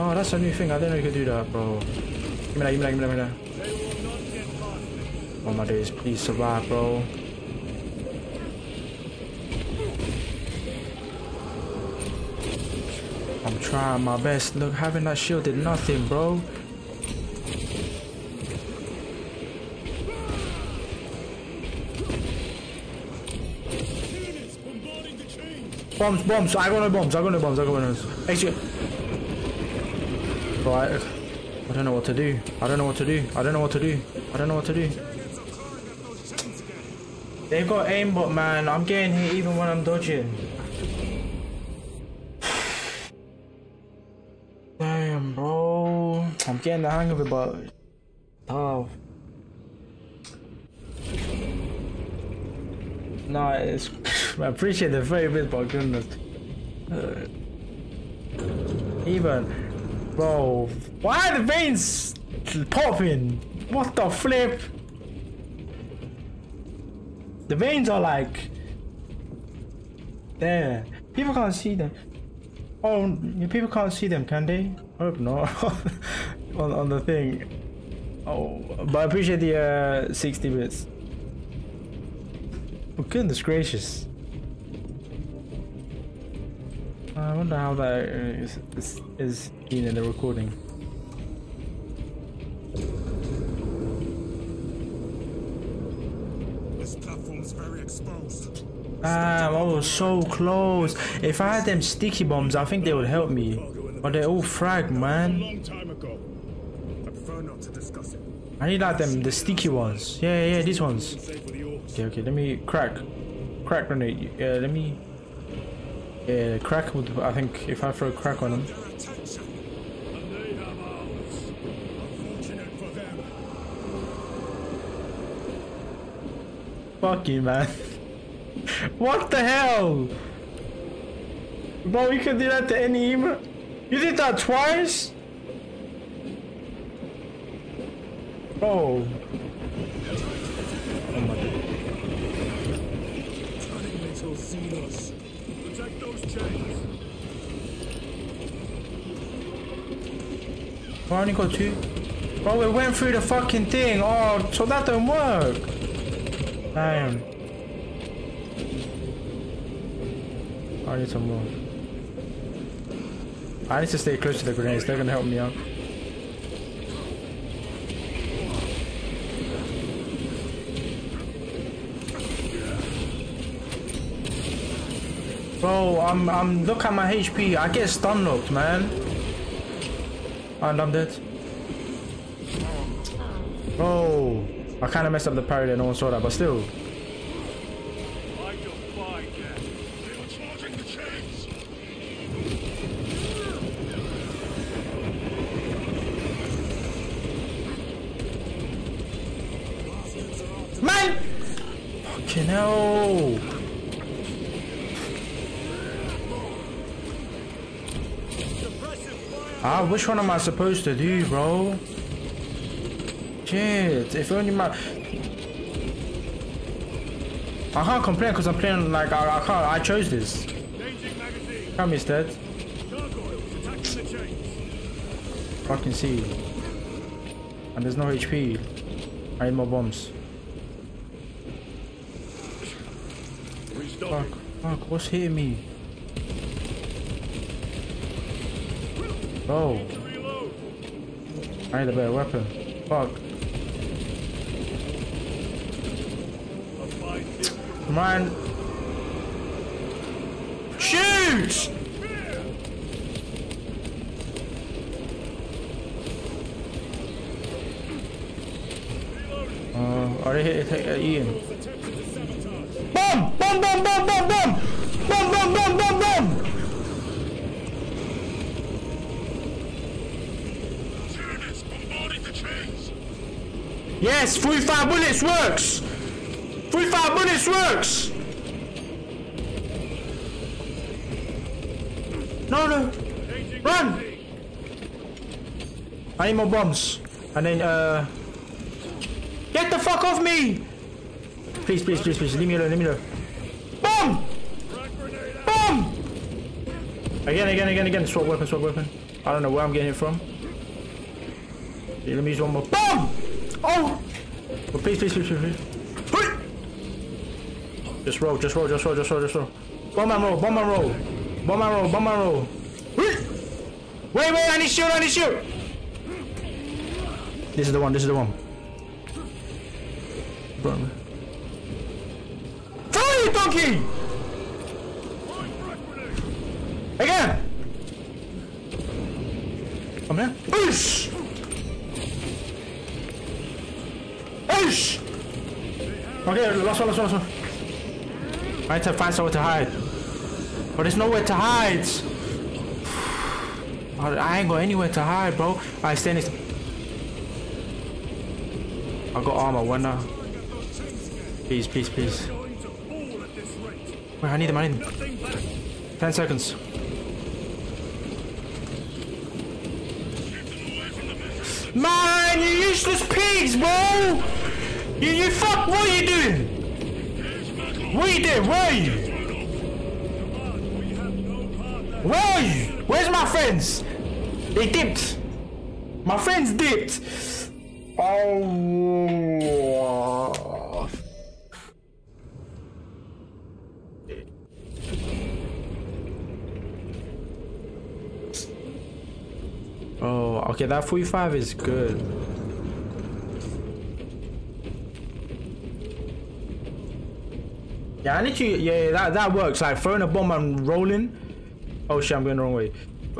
Oh, that's a new thing. I didn't know you could do that, bro. Give me that, give me that, give me that, give me that. Oh my days, please survive, bro. I'm trying my best. Look, having that shield did nothing, bro. Bombs, bombs. I got no bombs. I got no bombs. I got no bombs. Execute. Right. I don't know what to do. I don't know what to do. I don't know what to do. I don't know what to do. They've got aimbot, man. I'm getting hit even when I'm dodging. Damn, bro. I'm getting the hang of it, but tough. No, it's. I appreciate the very bit, but goodness. Uh, even, bro, why are the veins popping? What the flip? The veins are like there. People can't see them. Oh, people can't see them, can they? I hope not. on on the thing. Oh, but I appreciate the uh, 60 bits. Oh, goodness gracious. I wonder how that uh, is, is, is being in the recording. This platform's very exposed. Damn, I was so close. If I had them sticky bombs, I think they would help me. But they're all frag, man. Long time ago. I prefer not to discuss it. I need like them, the sticky ones. Yeah, yeah, yeah, these ones. Okay, okay, let me crack. Crack grenade. Yeah, let me. Yeah, crack would. I think if I throw a crack on them. Fuck you, man. what the hell? Bro, you can do that to any email. You did that twice? Oh. Oh my god. Turning metal seen us. I only got two. Bro, we went through the fucking thing. Oh, so that don't work. Damn. I need some more. I need to stay close to the grenades. They're gonna help me out. Bro, I'm I'm look at my HP. I get stun locked, man. And I'm dead. Bro, I kind of messed up the parry there. No one saw that, but still. I defy death. They are charging the chains. Man! Fucking hell! Ah, which one am I supposed to do, bro? Shit, if only my... I can't complain because I'm playing like I, I can't. I chose this. Come the chains. Fucking see. And there's no HP. I need more bombs. Fuck, fuck, what's hitting me? Oh. I need a better weapon. Fuck. Come on. Shoot! Uh, are they hit, hit, uh, Ian? Bomb! Bomb, bomb, bomb, bomb, bomb! Bomb, bomb, bomb, bomb, bomb! Yes, 45 bullets works! 45 bullets works! No, no! Run! I need more bombs. And then, uh... Get the fuck off me! Please, please, please, please, leave me alone, leave me alone. Bomb! Bomb! Again, again, again, again. Swap weapon, swap weapon. I don't know where I'm getting it from. Let me use one more. Bomb! Oh! Oh please, please, please, please, please. Just roll, just roll, just roll, just roll, just roll. Bomb and roll, bomb and roll. Bomb and roll, bomb and roll. Wait, wait, I need shield, I need shield! This is the one, this is the one. Throw you, donkey! Again! Come here. Boosh! Okay, last one, last one, last one. I need to find somewhere to hide. But there's nowhere to hide. I ain't got anywhere to hide, bro. I stay next. I got armor. When uh. now? Please, please, please. Wait, I need them. I need. Ten seconds. Man, you useless pigs, bro! You, you fuck, what are you doing? What are you doing? Where are you? Where are you? Where's my friends? They dipped. My friends dipped. Oh. Oh, okay, that 45 is good. Yeah, I need to, yeah, that, that works. Like throwing a bomb and rolling. Oh shit, I'm going the wrong way.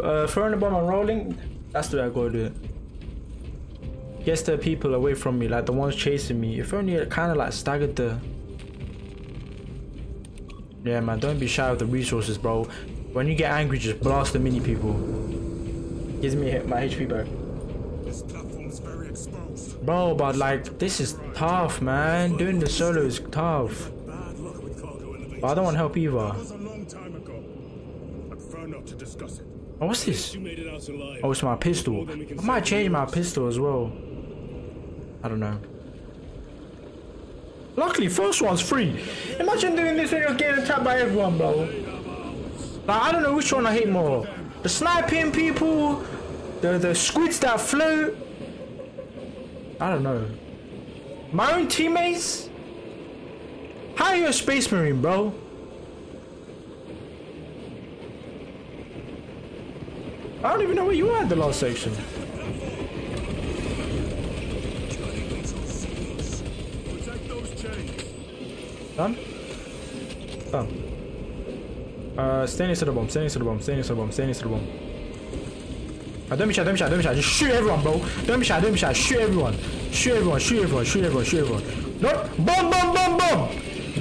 Uh, throwing a bomb and rolling, that's the way I gotta do it. Gets the people away from me, like the ones chasing me. If only it kind of like staggered the... Yeah, man, don't be shy with the resources, bro. When you get angry, just blast the mini people. Gives me my HP back. This platform's very exposed. Bro, but like, this is tough, man. Doing the solo is tough. I don't want to help either. That was a long time ago. I prefer not to discuss it. Oh, what's this? You made it out alive. Oh, it's my pistol. I might change my pistol as well. I don't know. Luckily, first one's free. Imagine doing this when you're getting attacked by everyone, bro. Like, I don't know which one I hate more. The sniping people, the, the squids that float. I don't know. My own teammates? How you a space marine, bro? I don't even know where you are at the last section. Done? Done. Uh, stay next to the bomb, stay next to the bomb, stay next to the bomb, stay next to the bomb. Uh, don't be shy, don't be shy, don't be shy. Just shoot everyone, bro. Don't be shy, don't be shy. Shoot everyone. Shoot everyone, shoot everyone, shoot everyone, shoot everyone. No! Bomb, bomb, bomb, bomb!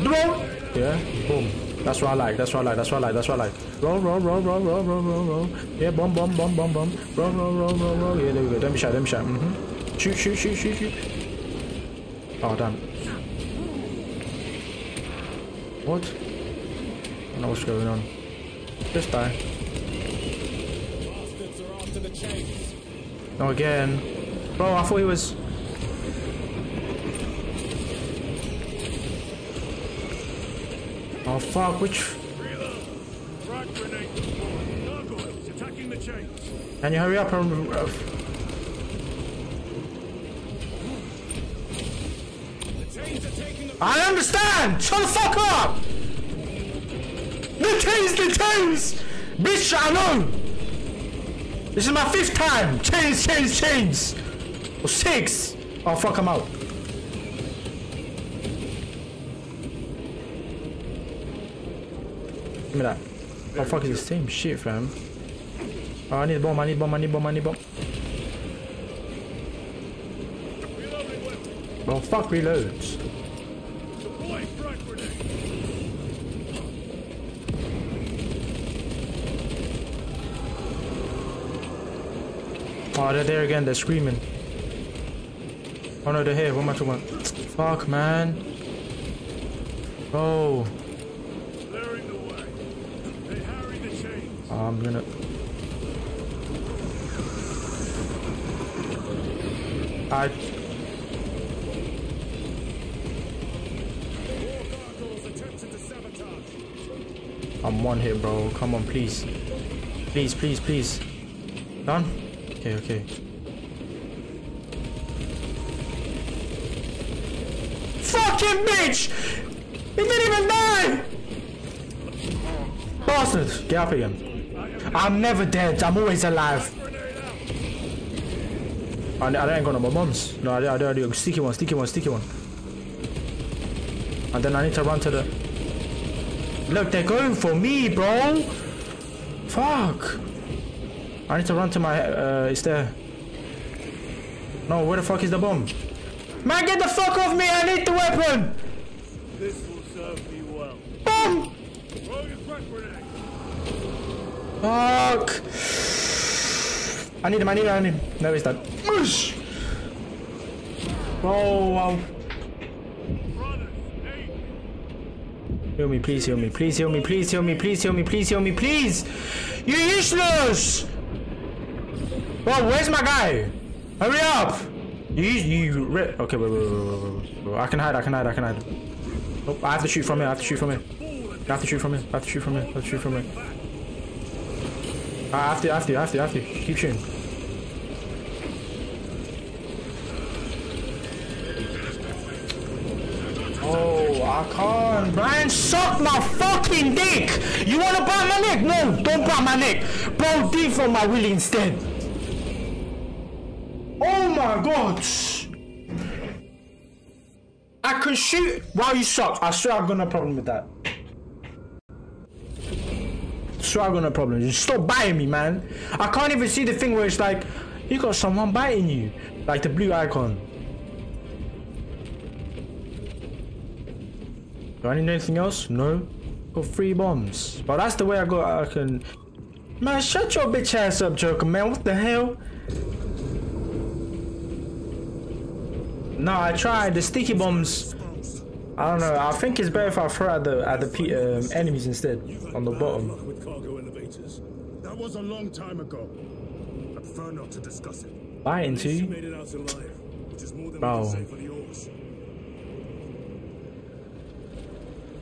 Boom! Yeah, boom. That's what I like, that's what I like, that's what I like, that's what I like. Roll, roll, roll, roll, roll, roll, roll, roll. Yeah, bomb, bomb, bomb, bomb, bomb. Roll, roll, roll, roll, roll. Yeah, there we go. Don't be shy, don't be shy. Mm-hmm. Shoot, shoot, shoot, shoot, shoot. Oh, damn. What? I don't know what's going on. Just die. No, again. Bro, I thought he was... Oh fuck, which... Can you hurry up and... Uh, I understand! Shut the fuck up! The chains, the chains, Bitch, I know! This is my fifth time! Chains, chains, chains! Or six! Oh fuck, I'm out. Me that. Oh fuck, it's the same shit, fam. Oh, I need a bomb, I need a bomb, I need a bomb, I need a bomb. Well, fuck reloads. Oh, they're there again. They're screaming. Oh no, they're here. What am I talking about? Fuck, man. Oh. I'm gonna. I. I'm one hit, bro. Come on, please. Please, please, please. Done? Okay, okay. Fucking bitch! He didn't even die! Bastard! Get up again. I'm never dead. I'm always alive. I, I ain't got no more bombs. No, I, I, I, do. Sticky one, sticky one, sticky one. And then I need to run to the... Look, they're going for me, bro! Fuck! I need to run to my... Uh, it's there. No, where the fuck is the bomb? Man, get the fuck off me! I need the weapon! This will serve me well. Bomb! Throw your krak grenade. Fuck! I need him, I need him, I need him. No, he's dead. Oh, wow. Heal me, please heal me, please heal me, please heal me, please heal me, please heal me, please! You're useless! Bro, where's my guy? Hurry up! You, you, okay, wait, wait, wait, wait. I can hide, I can hide, I can hide. Nope, I have to shoot from here, I have to shoot from here. I have to shoot from here, I have to shoot from here, I have to shoot from here. I have to, I have to, I have to, I have to. Keep shooting. I can't. Brian, suck my fucking dick! You wanna bite my neck? No, don't bite my neck. Bro, deep from my willy instead. Oh my god. I can shoot while you suck. I swear I've got no problem with that. swear I've got no problem. Just stop biting me, man. I can't even see the thing where it's like, you got someone biting you. Like the blue icon. Do I need anything else? No. Got three bombs. But that's the way I got. I can. Man, shut your bitch ass up, Joker, man. What the hell? No, I tried the sticky bombs. I don't know. I think it's better if I throw at the at the um, enemies instead on the bottom. With cargo elevators. That was a long time ago. I prefer not to discuss it. At least you made it out alive, which is more than. we can say for the orks.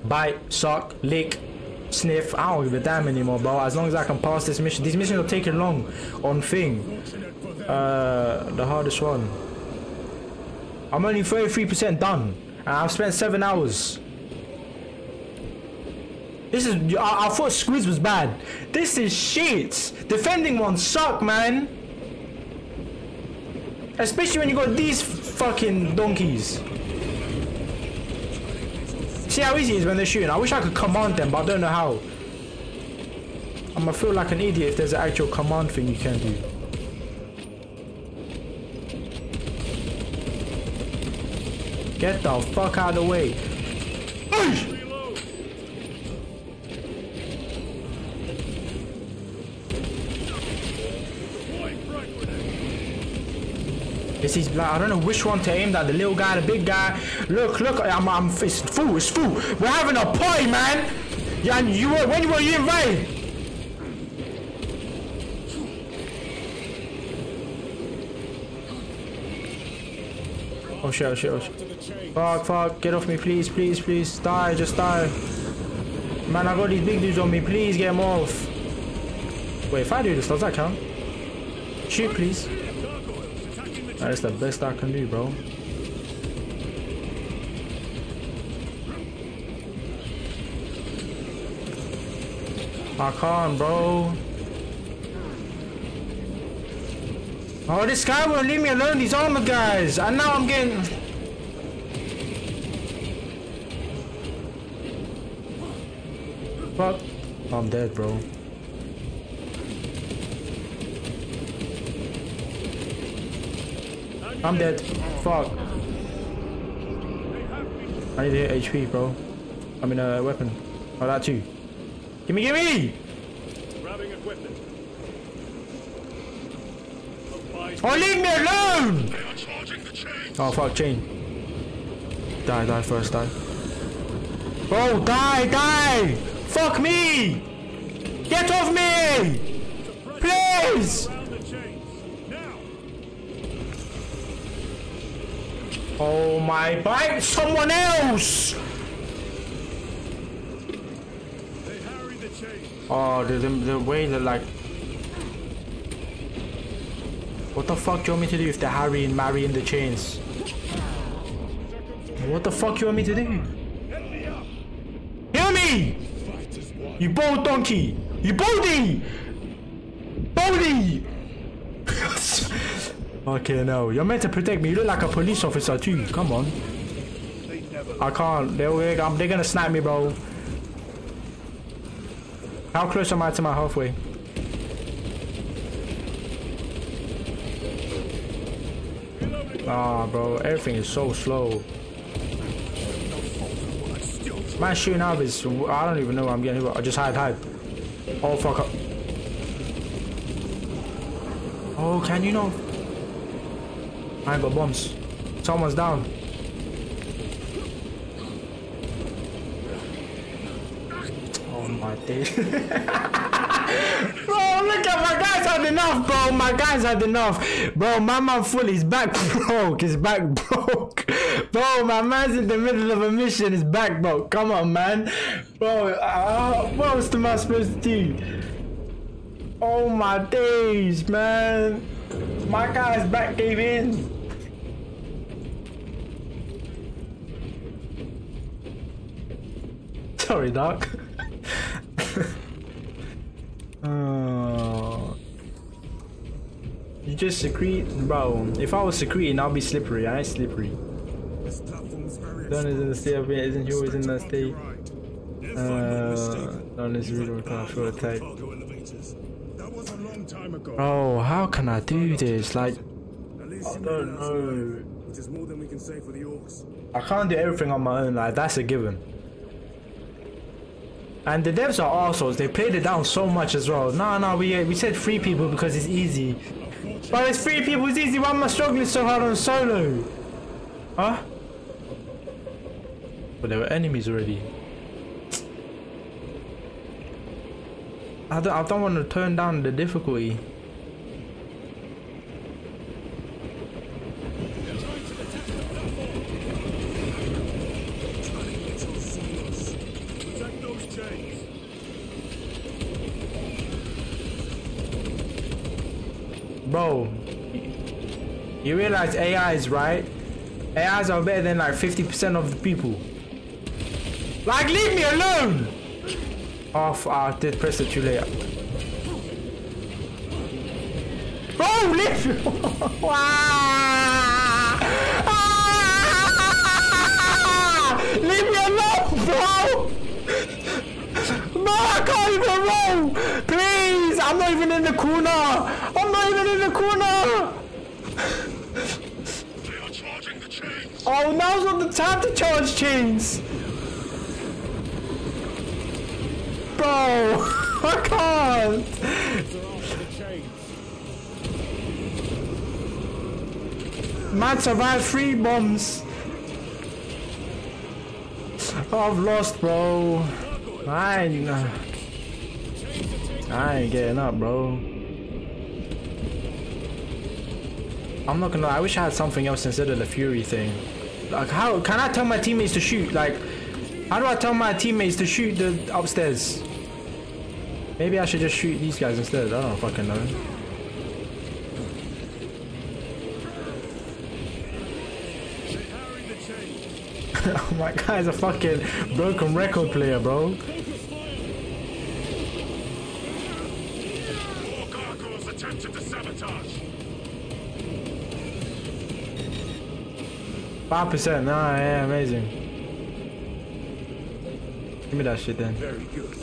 Bite, suck, lick, sniff. I don't give a damn anymore, bro. As long as I can pass this mission. These missions are taking long on thing. Uh, the hardest one. I'm only 33% done. And I've spent seven hours. This is. I, I thought Squids was bad. This is shit. Defending ones suck, man. Especially when you got these fucking donkeys. See how easy it is when they're shooting? I wish I could command them, but I don't know how. I'm gonna feel like an idiot if there's an actual command thing you can do. Get the fuck out of the way. This is like I don't know which one to aim at. The little guy, the big guy. Look, look, I'm, I'm it's full, it's full. We're having a party, man. Yeah, and you were when were you invited? Oh shit, oh shit, oh shit. Fuck, fuck, get off me, please, please, please. Die, just die. Man, I got these big dudes on me, please get them off. Wait, if I do this, does that count? Shoot, please. That's the best I can do, bro. I can't, bro. Oh, this guy won't leave me alone, these armor guys. And now I'm getting... Fuck. I'm dead, bro. I'm dead. Fuck. I need to hit HP, bro. I mean, a uh, weapon. Oh, that too. Gimme, gimme! Grabbing equipment. Oh, leave me alone! Oh, fuck, chain. Die, die first, die. Bro, die, die! Fuck me! Get off me! Please! Oh my bite Someone else! Oh, the, the, the way they're like... What the fuck do you want me to do if they're Mary in the chains? What the fuck you want me to do? Hear me! You bold donkey! You boldy! Okay, no. You're meant to protect me. You look like a police officer too. Come on. I can't. They're, they're gonna snap me, bro. How close am I to my halfway? Ah, bro, everything is so slow. My shooting up is, I don't even know I'm getting. I just hide, hide. Oh, fuck up. Oh, can you know? I got bombs. Someone's down. Oh my day. bro, look at my guys had enough, bro. My guys had enough. Bro, my man full is back broke. His back broke. Bro, my man's in the middle of a mission. His back broke. Come on, man. Bro, uh, what was am I supposed to do? Oh my days, man. My guy's back gave in. Sorry, Doc. oh. You just secrete, bro. If I was secreting, I'll be slippery. I ain't slippery. Don is in the state of it, isn't he always in that state? Uh, Don is really kind of attack. Oh, how can I do this? Like, I don't know. I can't do everything on my own. Like, that's a given. And the devs are assholes. They played it down so much as well. No, no, we uh, we said three people because it's easy. But it's three people, it's easy. Why am I struggling so hard on solo? Huh? But there were enemies already. I don't, I don't want to turn down the difficulty. Bro, you realize AIs, right? AIs are better than like 50% of the people. Like, leave me alone! Off, oh, I did press it too late. Bro, leave me! leave me alone, bro! No, I can't even roll! Please, I'm not even in the corner! I'm not even in the corner! Oh, now's not the time to charge chains! Bro, I can't! Man survived three bombs! I've lost, bro. I ain't, I ain't getting up, bro. I'm not gonna. I wish I had something else instead of the Fury thing. Like, how can I tell my teammates to shoot? Like, how do I tell my teammates to shoot the upstairs? Maybe I should just shoot these guys instead. I don't fucking know. my guy's a fucking broken record player, bro. Five percent. Nah, yeah, amazing. Give me that shit then. Very good.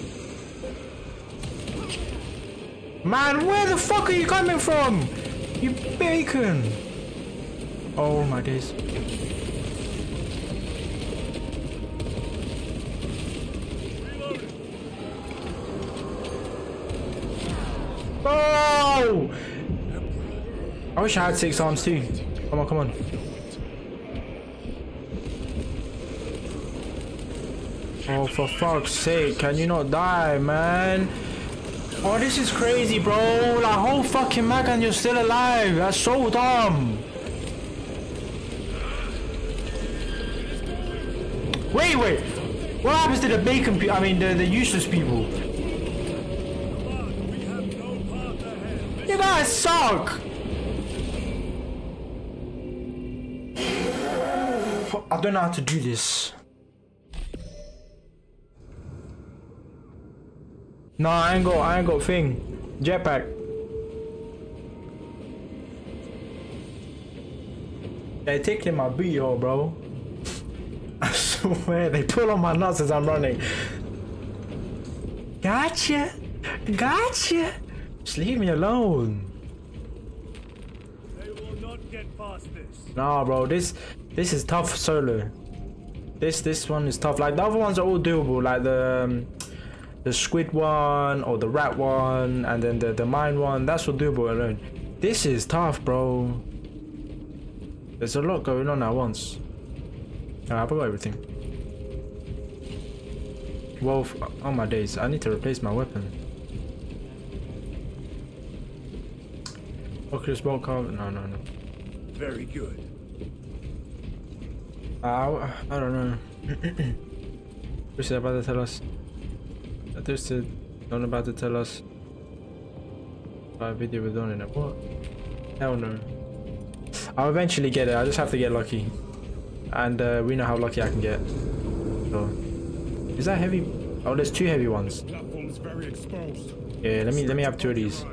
Man, where the fuck are you coming from? You bacon. Oh my days. Oh! I wish I had six arms too. Come on, come on. Oh, for fuck's sake, can you not die, man? Oh, this is crazy, bro. Like, whole fucking mag and you're still alive. That's so dumb. Wait, wait. What happens to the bacon people? I mean, the, the useless people. You guys suck. I don't know how to do this. No, I ain't got, I ain't got thing. Jetpack. They're tickling my booty hole, bro. I swear, they pull on my nuts as I'm running. Gotcha! Gotcha! Just leave me alone. They will not get past this. Nah, bro, this this is tough solo. This this one is tough. Like the other ones are all doable. Like the um, the squid one or the rat one, and then the the mine one. That's all doable alone. This is tough, bro. There's a lot going on at once. I forgot everything. Well, f- on my days, I need to replace my weapon. Oculus Bolt cover? No, no, no. Very good. I, I don't know. What's he about to tell us? There's a not about to tell us a video we're doing in it. What? Hell no. I'll eventually get it. I just have to get lucky, and uh, we know how lucky I can get. So, is that heavy? Oh, there's two heavy ones. Yeah, let me let me have two of these.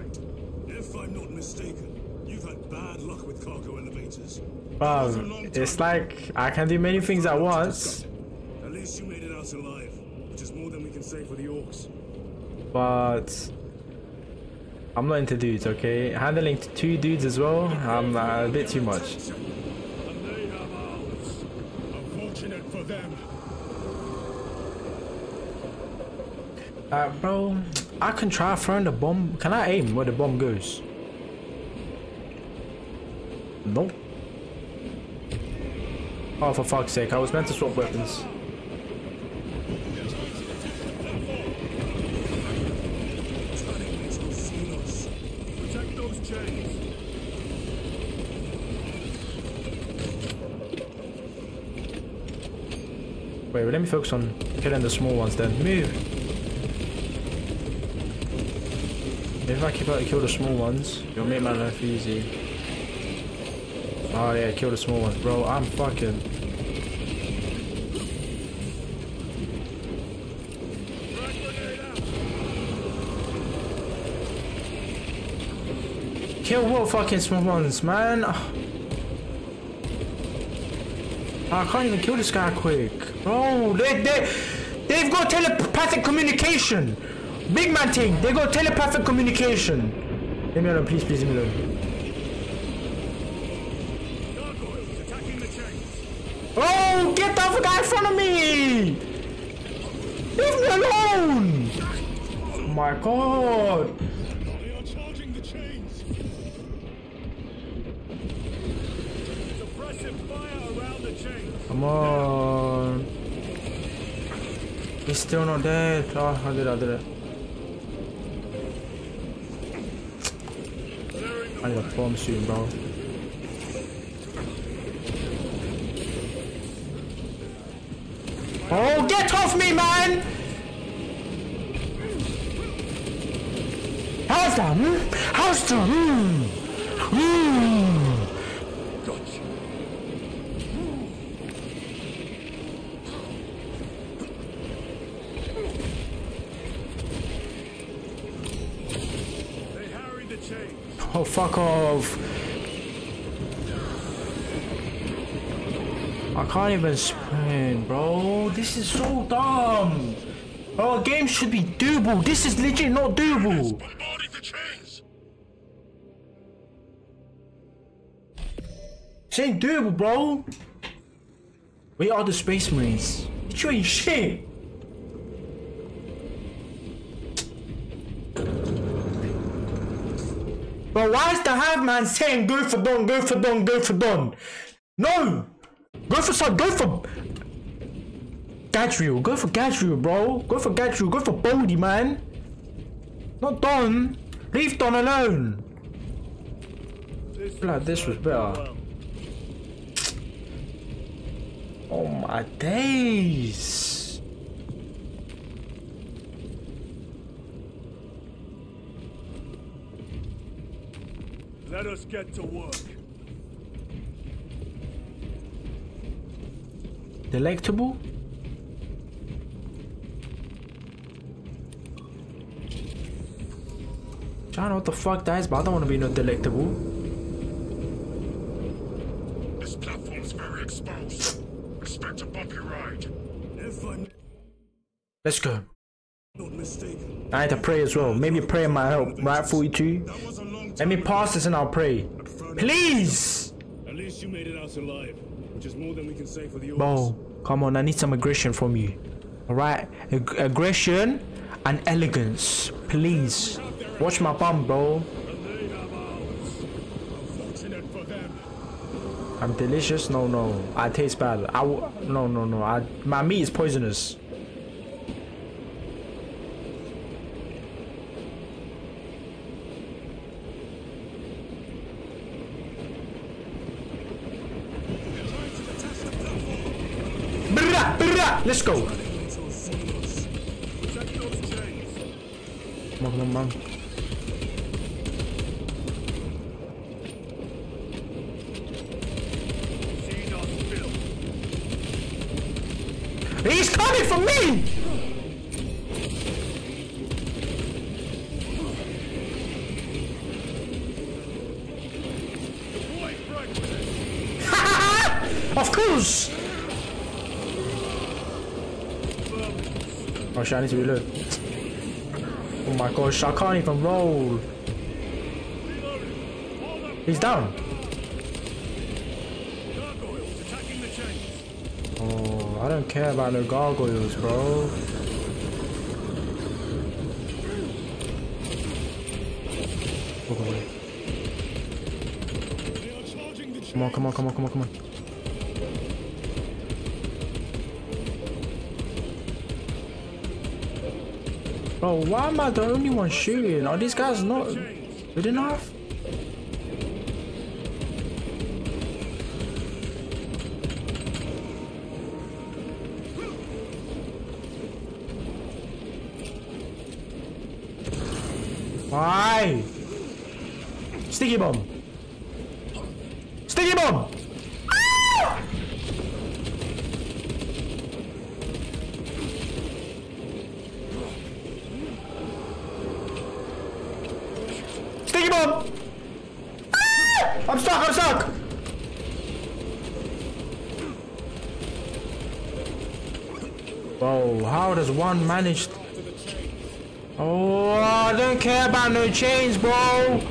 If I'm not mistaken, you've had bad luck with cargo elevators. Wow, it's like I can do many things at once, At least you made it out alive, which is more than we can say for the orks. but I'm not into dudes. Okay, handling two dudes as well, I'm uh, a bit too much. And they have for them. Uh, bro, I can try throwing the bomb. Can I aim where the bomb goes? Nope. Oh, for fuck's sake, I was meant to swap weapons. Protect those chains. Wait, let me focus on killing the small ones then. Move! If I keep out to kill the small ones, it'll make my life easy. Oh yeah, kill the small ones. Bro, I'm fucking... Kill what fucking small ones, man? Ah, I can't even kill this guy quick. Oh, they, they, they've got telepathic communication. Big man thing, they got telepathic communication. Leave me alone, please, please leave me alone. Oh, get the other guy in front of me! Leave me alone! Oh my god! They are charging the chains. Suppressive fire around the chains. Come on. He's still not dead. Oh, I did I did it. I a bomb soon, bro. Off. I can't even sprint, bro. This is so dumb. Bro, a game should be doable. This is legit not doable. This ain't doable, bro. We are the Space Marines. You ain't shit. But why is the hive man saying go for Don, go for Don, go for Don? No! Go for some, go for Gadriel, go for Gadriel, bro. Go for Gadriel, go for Baldy, man. Not Don. Leave Don alone. Blood, this was better. Oh my days. Let us get to work. Delectable? I don't know what the fuck that is, but I don't want to be no delectable. This platform's very exposed. Expect a bumpy ride. If Let's go. not mistaken, I had to pray as well. Maybe prayer might help, right? 42. Let me pass this and I'll pray. Please! At least you made it out alive, which is more than we can say for the Bro, come on, I need some aggression from you. Alright? Ag- aggression and elegance. Please. Watch my bum, bro. Fortunate for them. I'm delicious? No, no. I taste bad. I w- no, no, no. I my meat is poisonous. Let's go. Come on, come on, man. He's coming for me! of course! Oh shit, I need to reload. Oh my gosh, I can't even roll. He's down. Oh, I don't care about no gargoyles, bro. Come on, come on, come on, come on, come on. Bro, why am I the only one shooting? Are these guys not good enough? Why? Sticky bomb. Sticky bomb. Ah! Sticky bomb. Ah! I'm stuck. I'm stuck. Bro, how does one manage? Oh, I don't care about no chains, bro.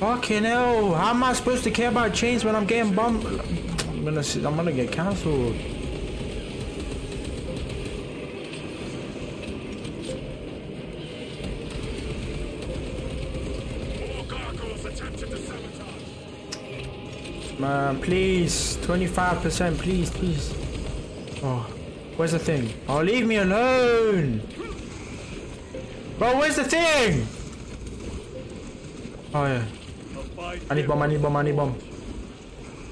Fucking hell, how am I supposed to care about chains when I'm getting bumped? I'm gonna, I'm gonna get cancelled. Man, please, 25%, please, please. Oh, where's the thing? Oh, leave me alone! Bro, where's the thing? Oh, yeah. I need bomb, I need bomb, I need bomb.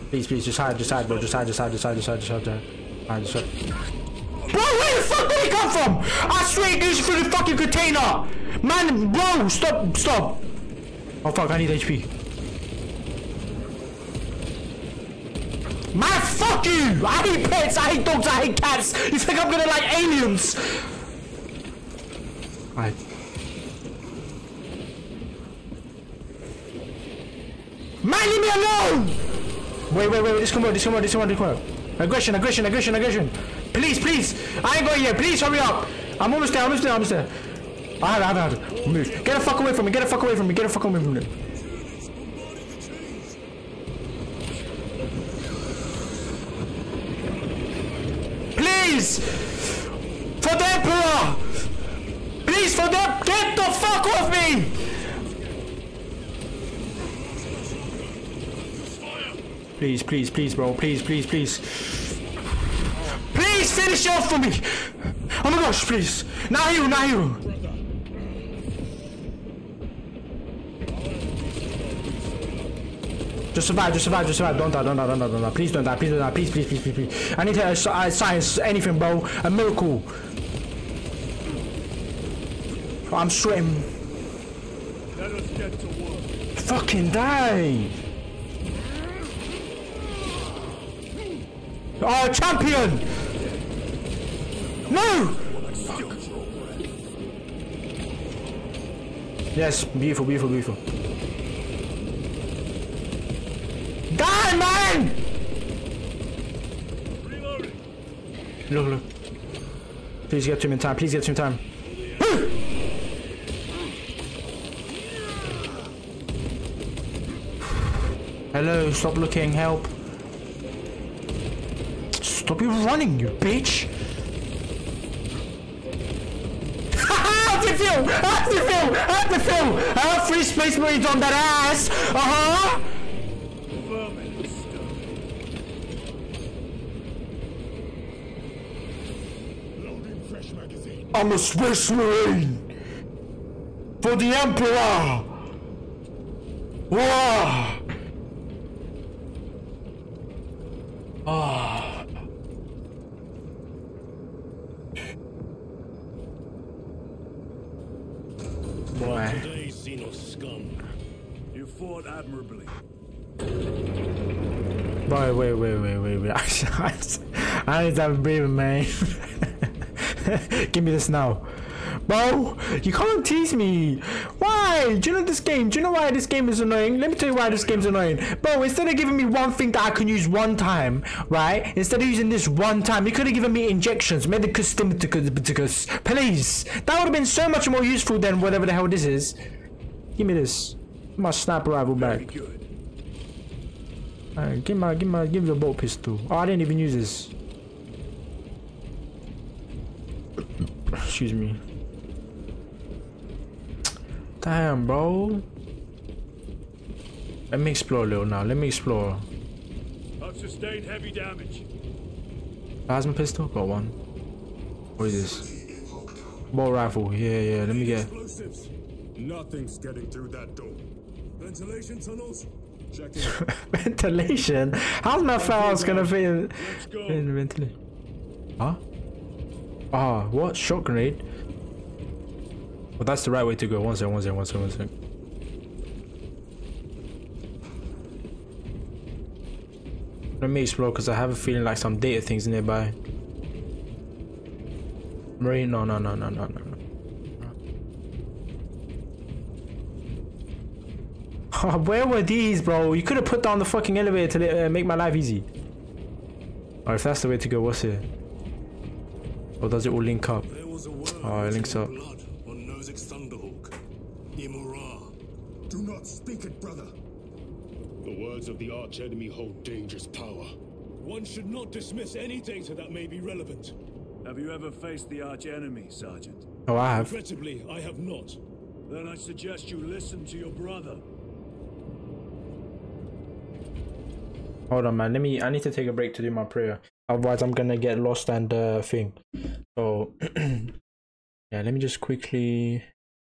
Please, please, just hide, just hide, bro. Just hide, just hide, just hide, just hide, just hide, just hide. Hide, just hide. Bro, where the fuck did he come from? I swear this is through the fucking container! Man, bro, stop, stop! Oh fuck, I need HP. Fuck you! I hate pets, I hate dogs, I hate cats! You think I'm gonna like aliens? I... Man, leave me alone! Wait, wait, wait, wait. this come out, this come out, this come out, this come out. Aggression, aggression, aggression, aggression. Please, please! I ain't going here, please hurry up! I'm almost there, I'm almost there, I'm almost there. I have it, I have it, I have it. Move. Get the fuck away from me, get the fuck away from me, get the fuck away from me. Please! For the Emperor! Please, for the... Get the fuck off me! Please, please, please, bro. Please, please, please. Please finish off for me! Oh my gosh, please. Not you, not you. Just survive, just survive, just survive. Don't die, don't die, don't die, don't die. Please don't die, please don't die. Please, please, please, please, please. I need to uh, uh, science, anything, bro. A miracle. I'm sweating. Let us get to work. Fucking die. Oh, champion! No! Yes, beautiful, beautiful, beautiful. Die, man! Look, look. Please get to him in time. Please get to him in time. Hello, stop looking, help. Stop you running, you bitch! How's it feel? How's it feel? How's it feel? Huh? Free space marines on that ass! Uh-huh! I'm a space marine! For the Emperor! Wow! Ah. Boy. Today, Xenos scum. You fought admirably. Boy, wait, wait, wait, wait, wait. I I need to breather, man. Give me this now. Bro, you can't tease me. Why? Do you know this game? Do you know why this game is annoying? Let me tell you why this game's annoying. Bro, instead of giving me one thing that I can use one time, right? Instead of using this one time, you could have given me injections, medicus stimulaticus. Please. That would have been so much more useful than whatever the hell this is. Give me this. My sniper rifle back. Alright, give my, give my, give me the bolt pistol. Oh, I didn't even use this. Excuse me. Damn, bro. Let me explore a little now. Let me explore. I've sustained heavy damage. Plasma pistol? Got one. What is this? Bolt rifle. Yeah, yeah. Let me get. Explosives. Nothing's getting through that door. Ventilation tunnels? Check in. ventilation? How's my files gonna fit in, in the ventilation? Huh? Ah, what? Shot grenade? Well, that's the right way to go. One second, one second, one second, one second. Let me explore because I have a feeling like some data things nearby. Marine? No, no, no, no, no, no. where were these, bro? You could have put down the fucking elevator to uh, make my life easy. Or if that's the way to go, what's it? Or does it all link up? Oh, it links up. on Nozick's Thunderhawk. Imurah. Do not speak it, brother. The words of the arch enemy hold dangerous power. One should not dismiss any data that may be relevant. Have you ever faced the arch enemy, Sergeant? Oh, I have. Regrettably, I have not. Then I suggest you listen to your brother. Hold on, man. Let me. I need to take a break to do my prayer. Otherwise, I'm gonna get lost and uh thing. So, yeah. Let me just quickly.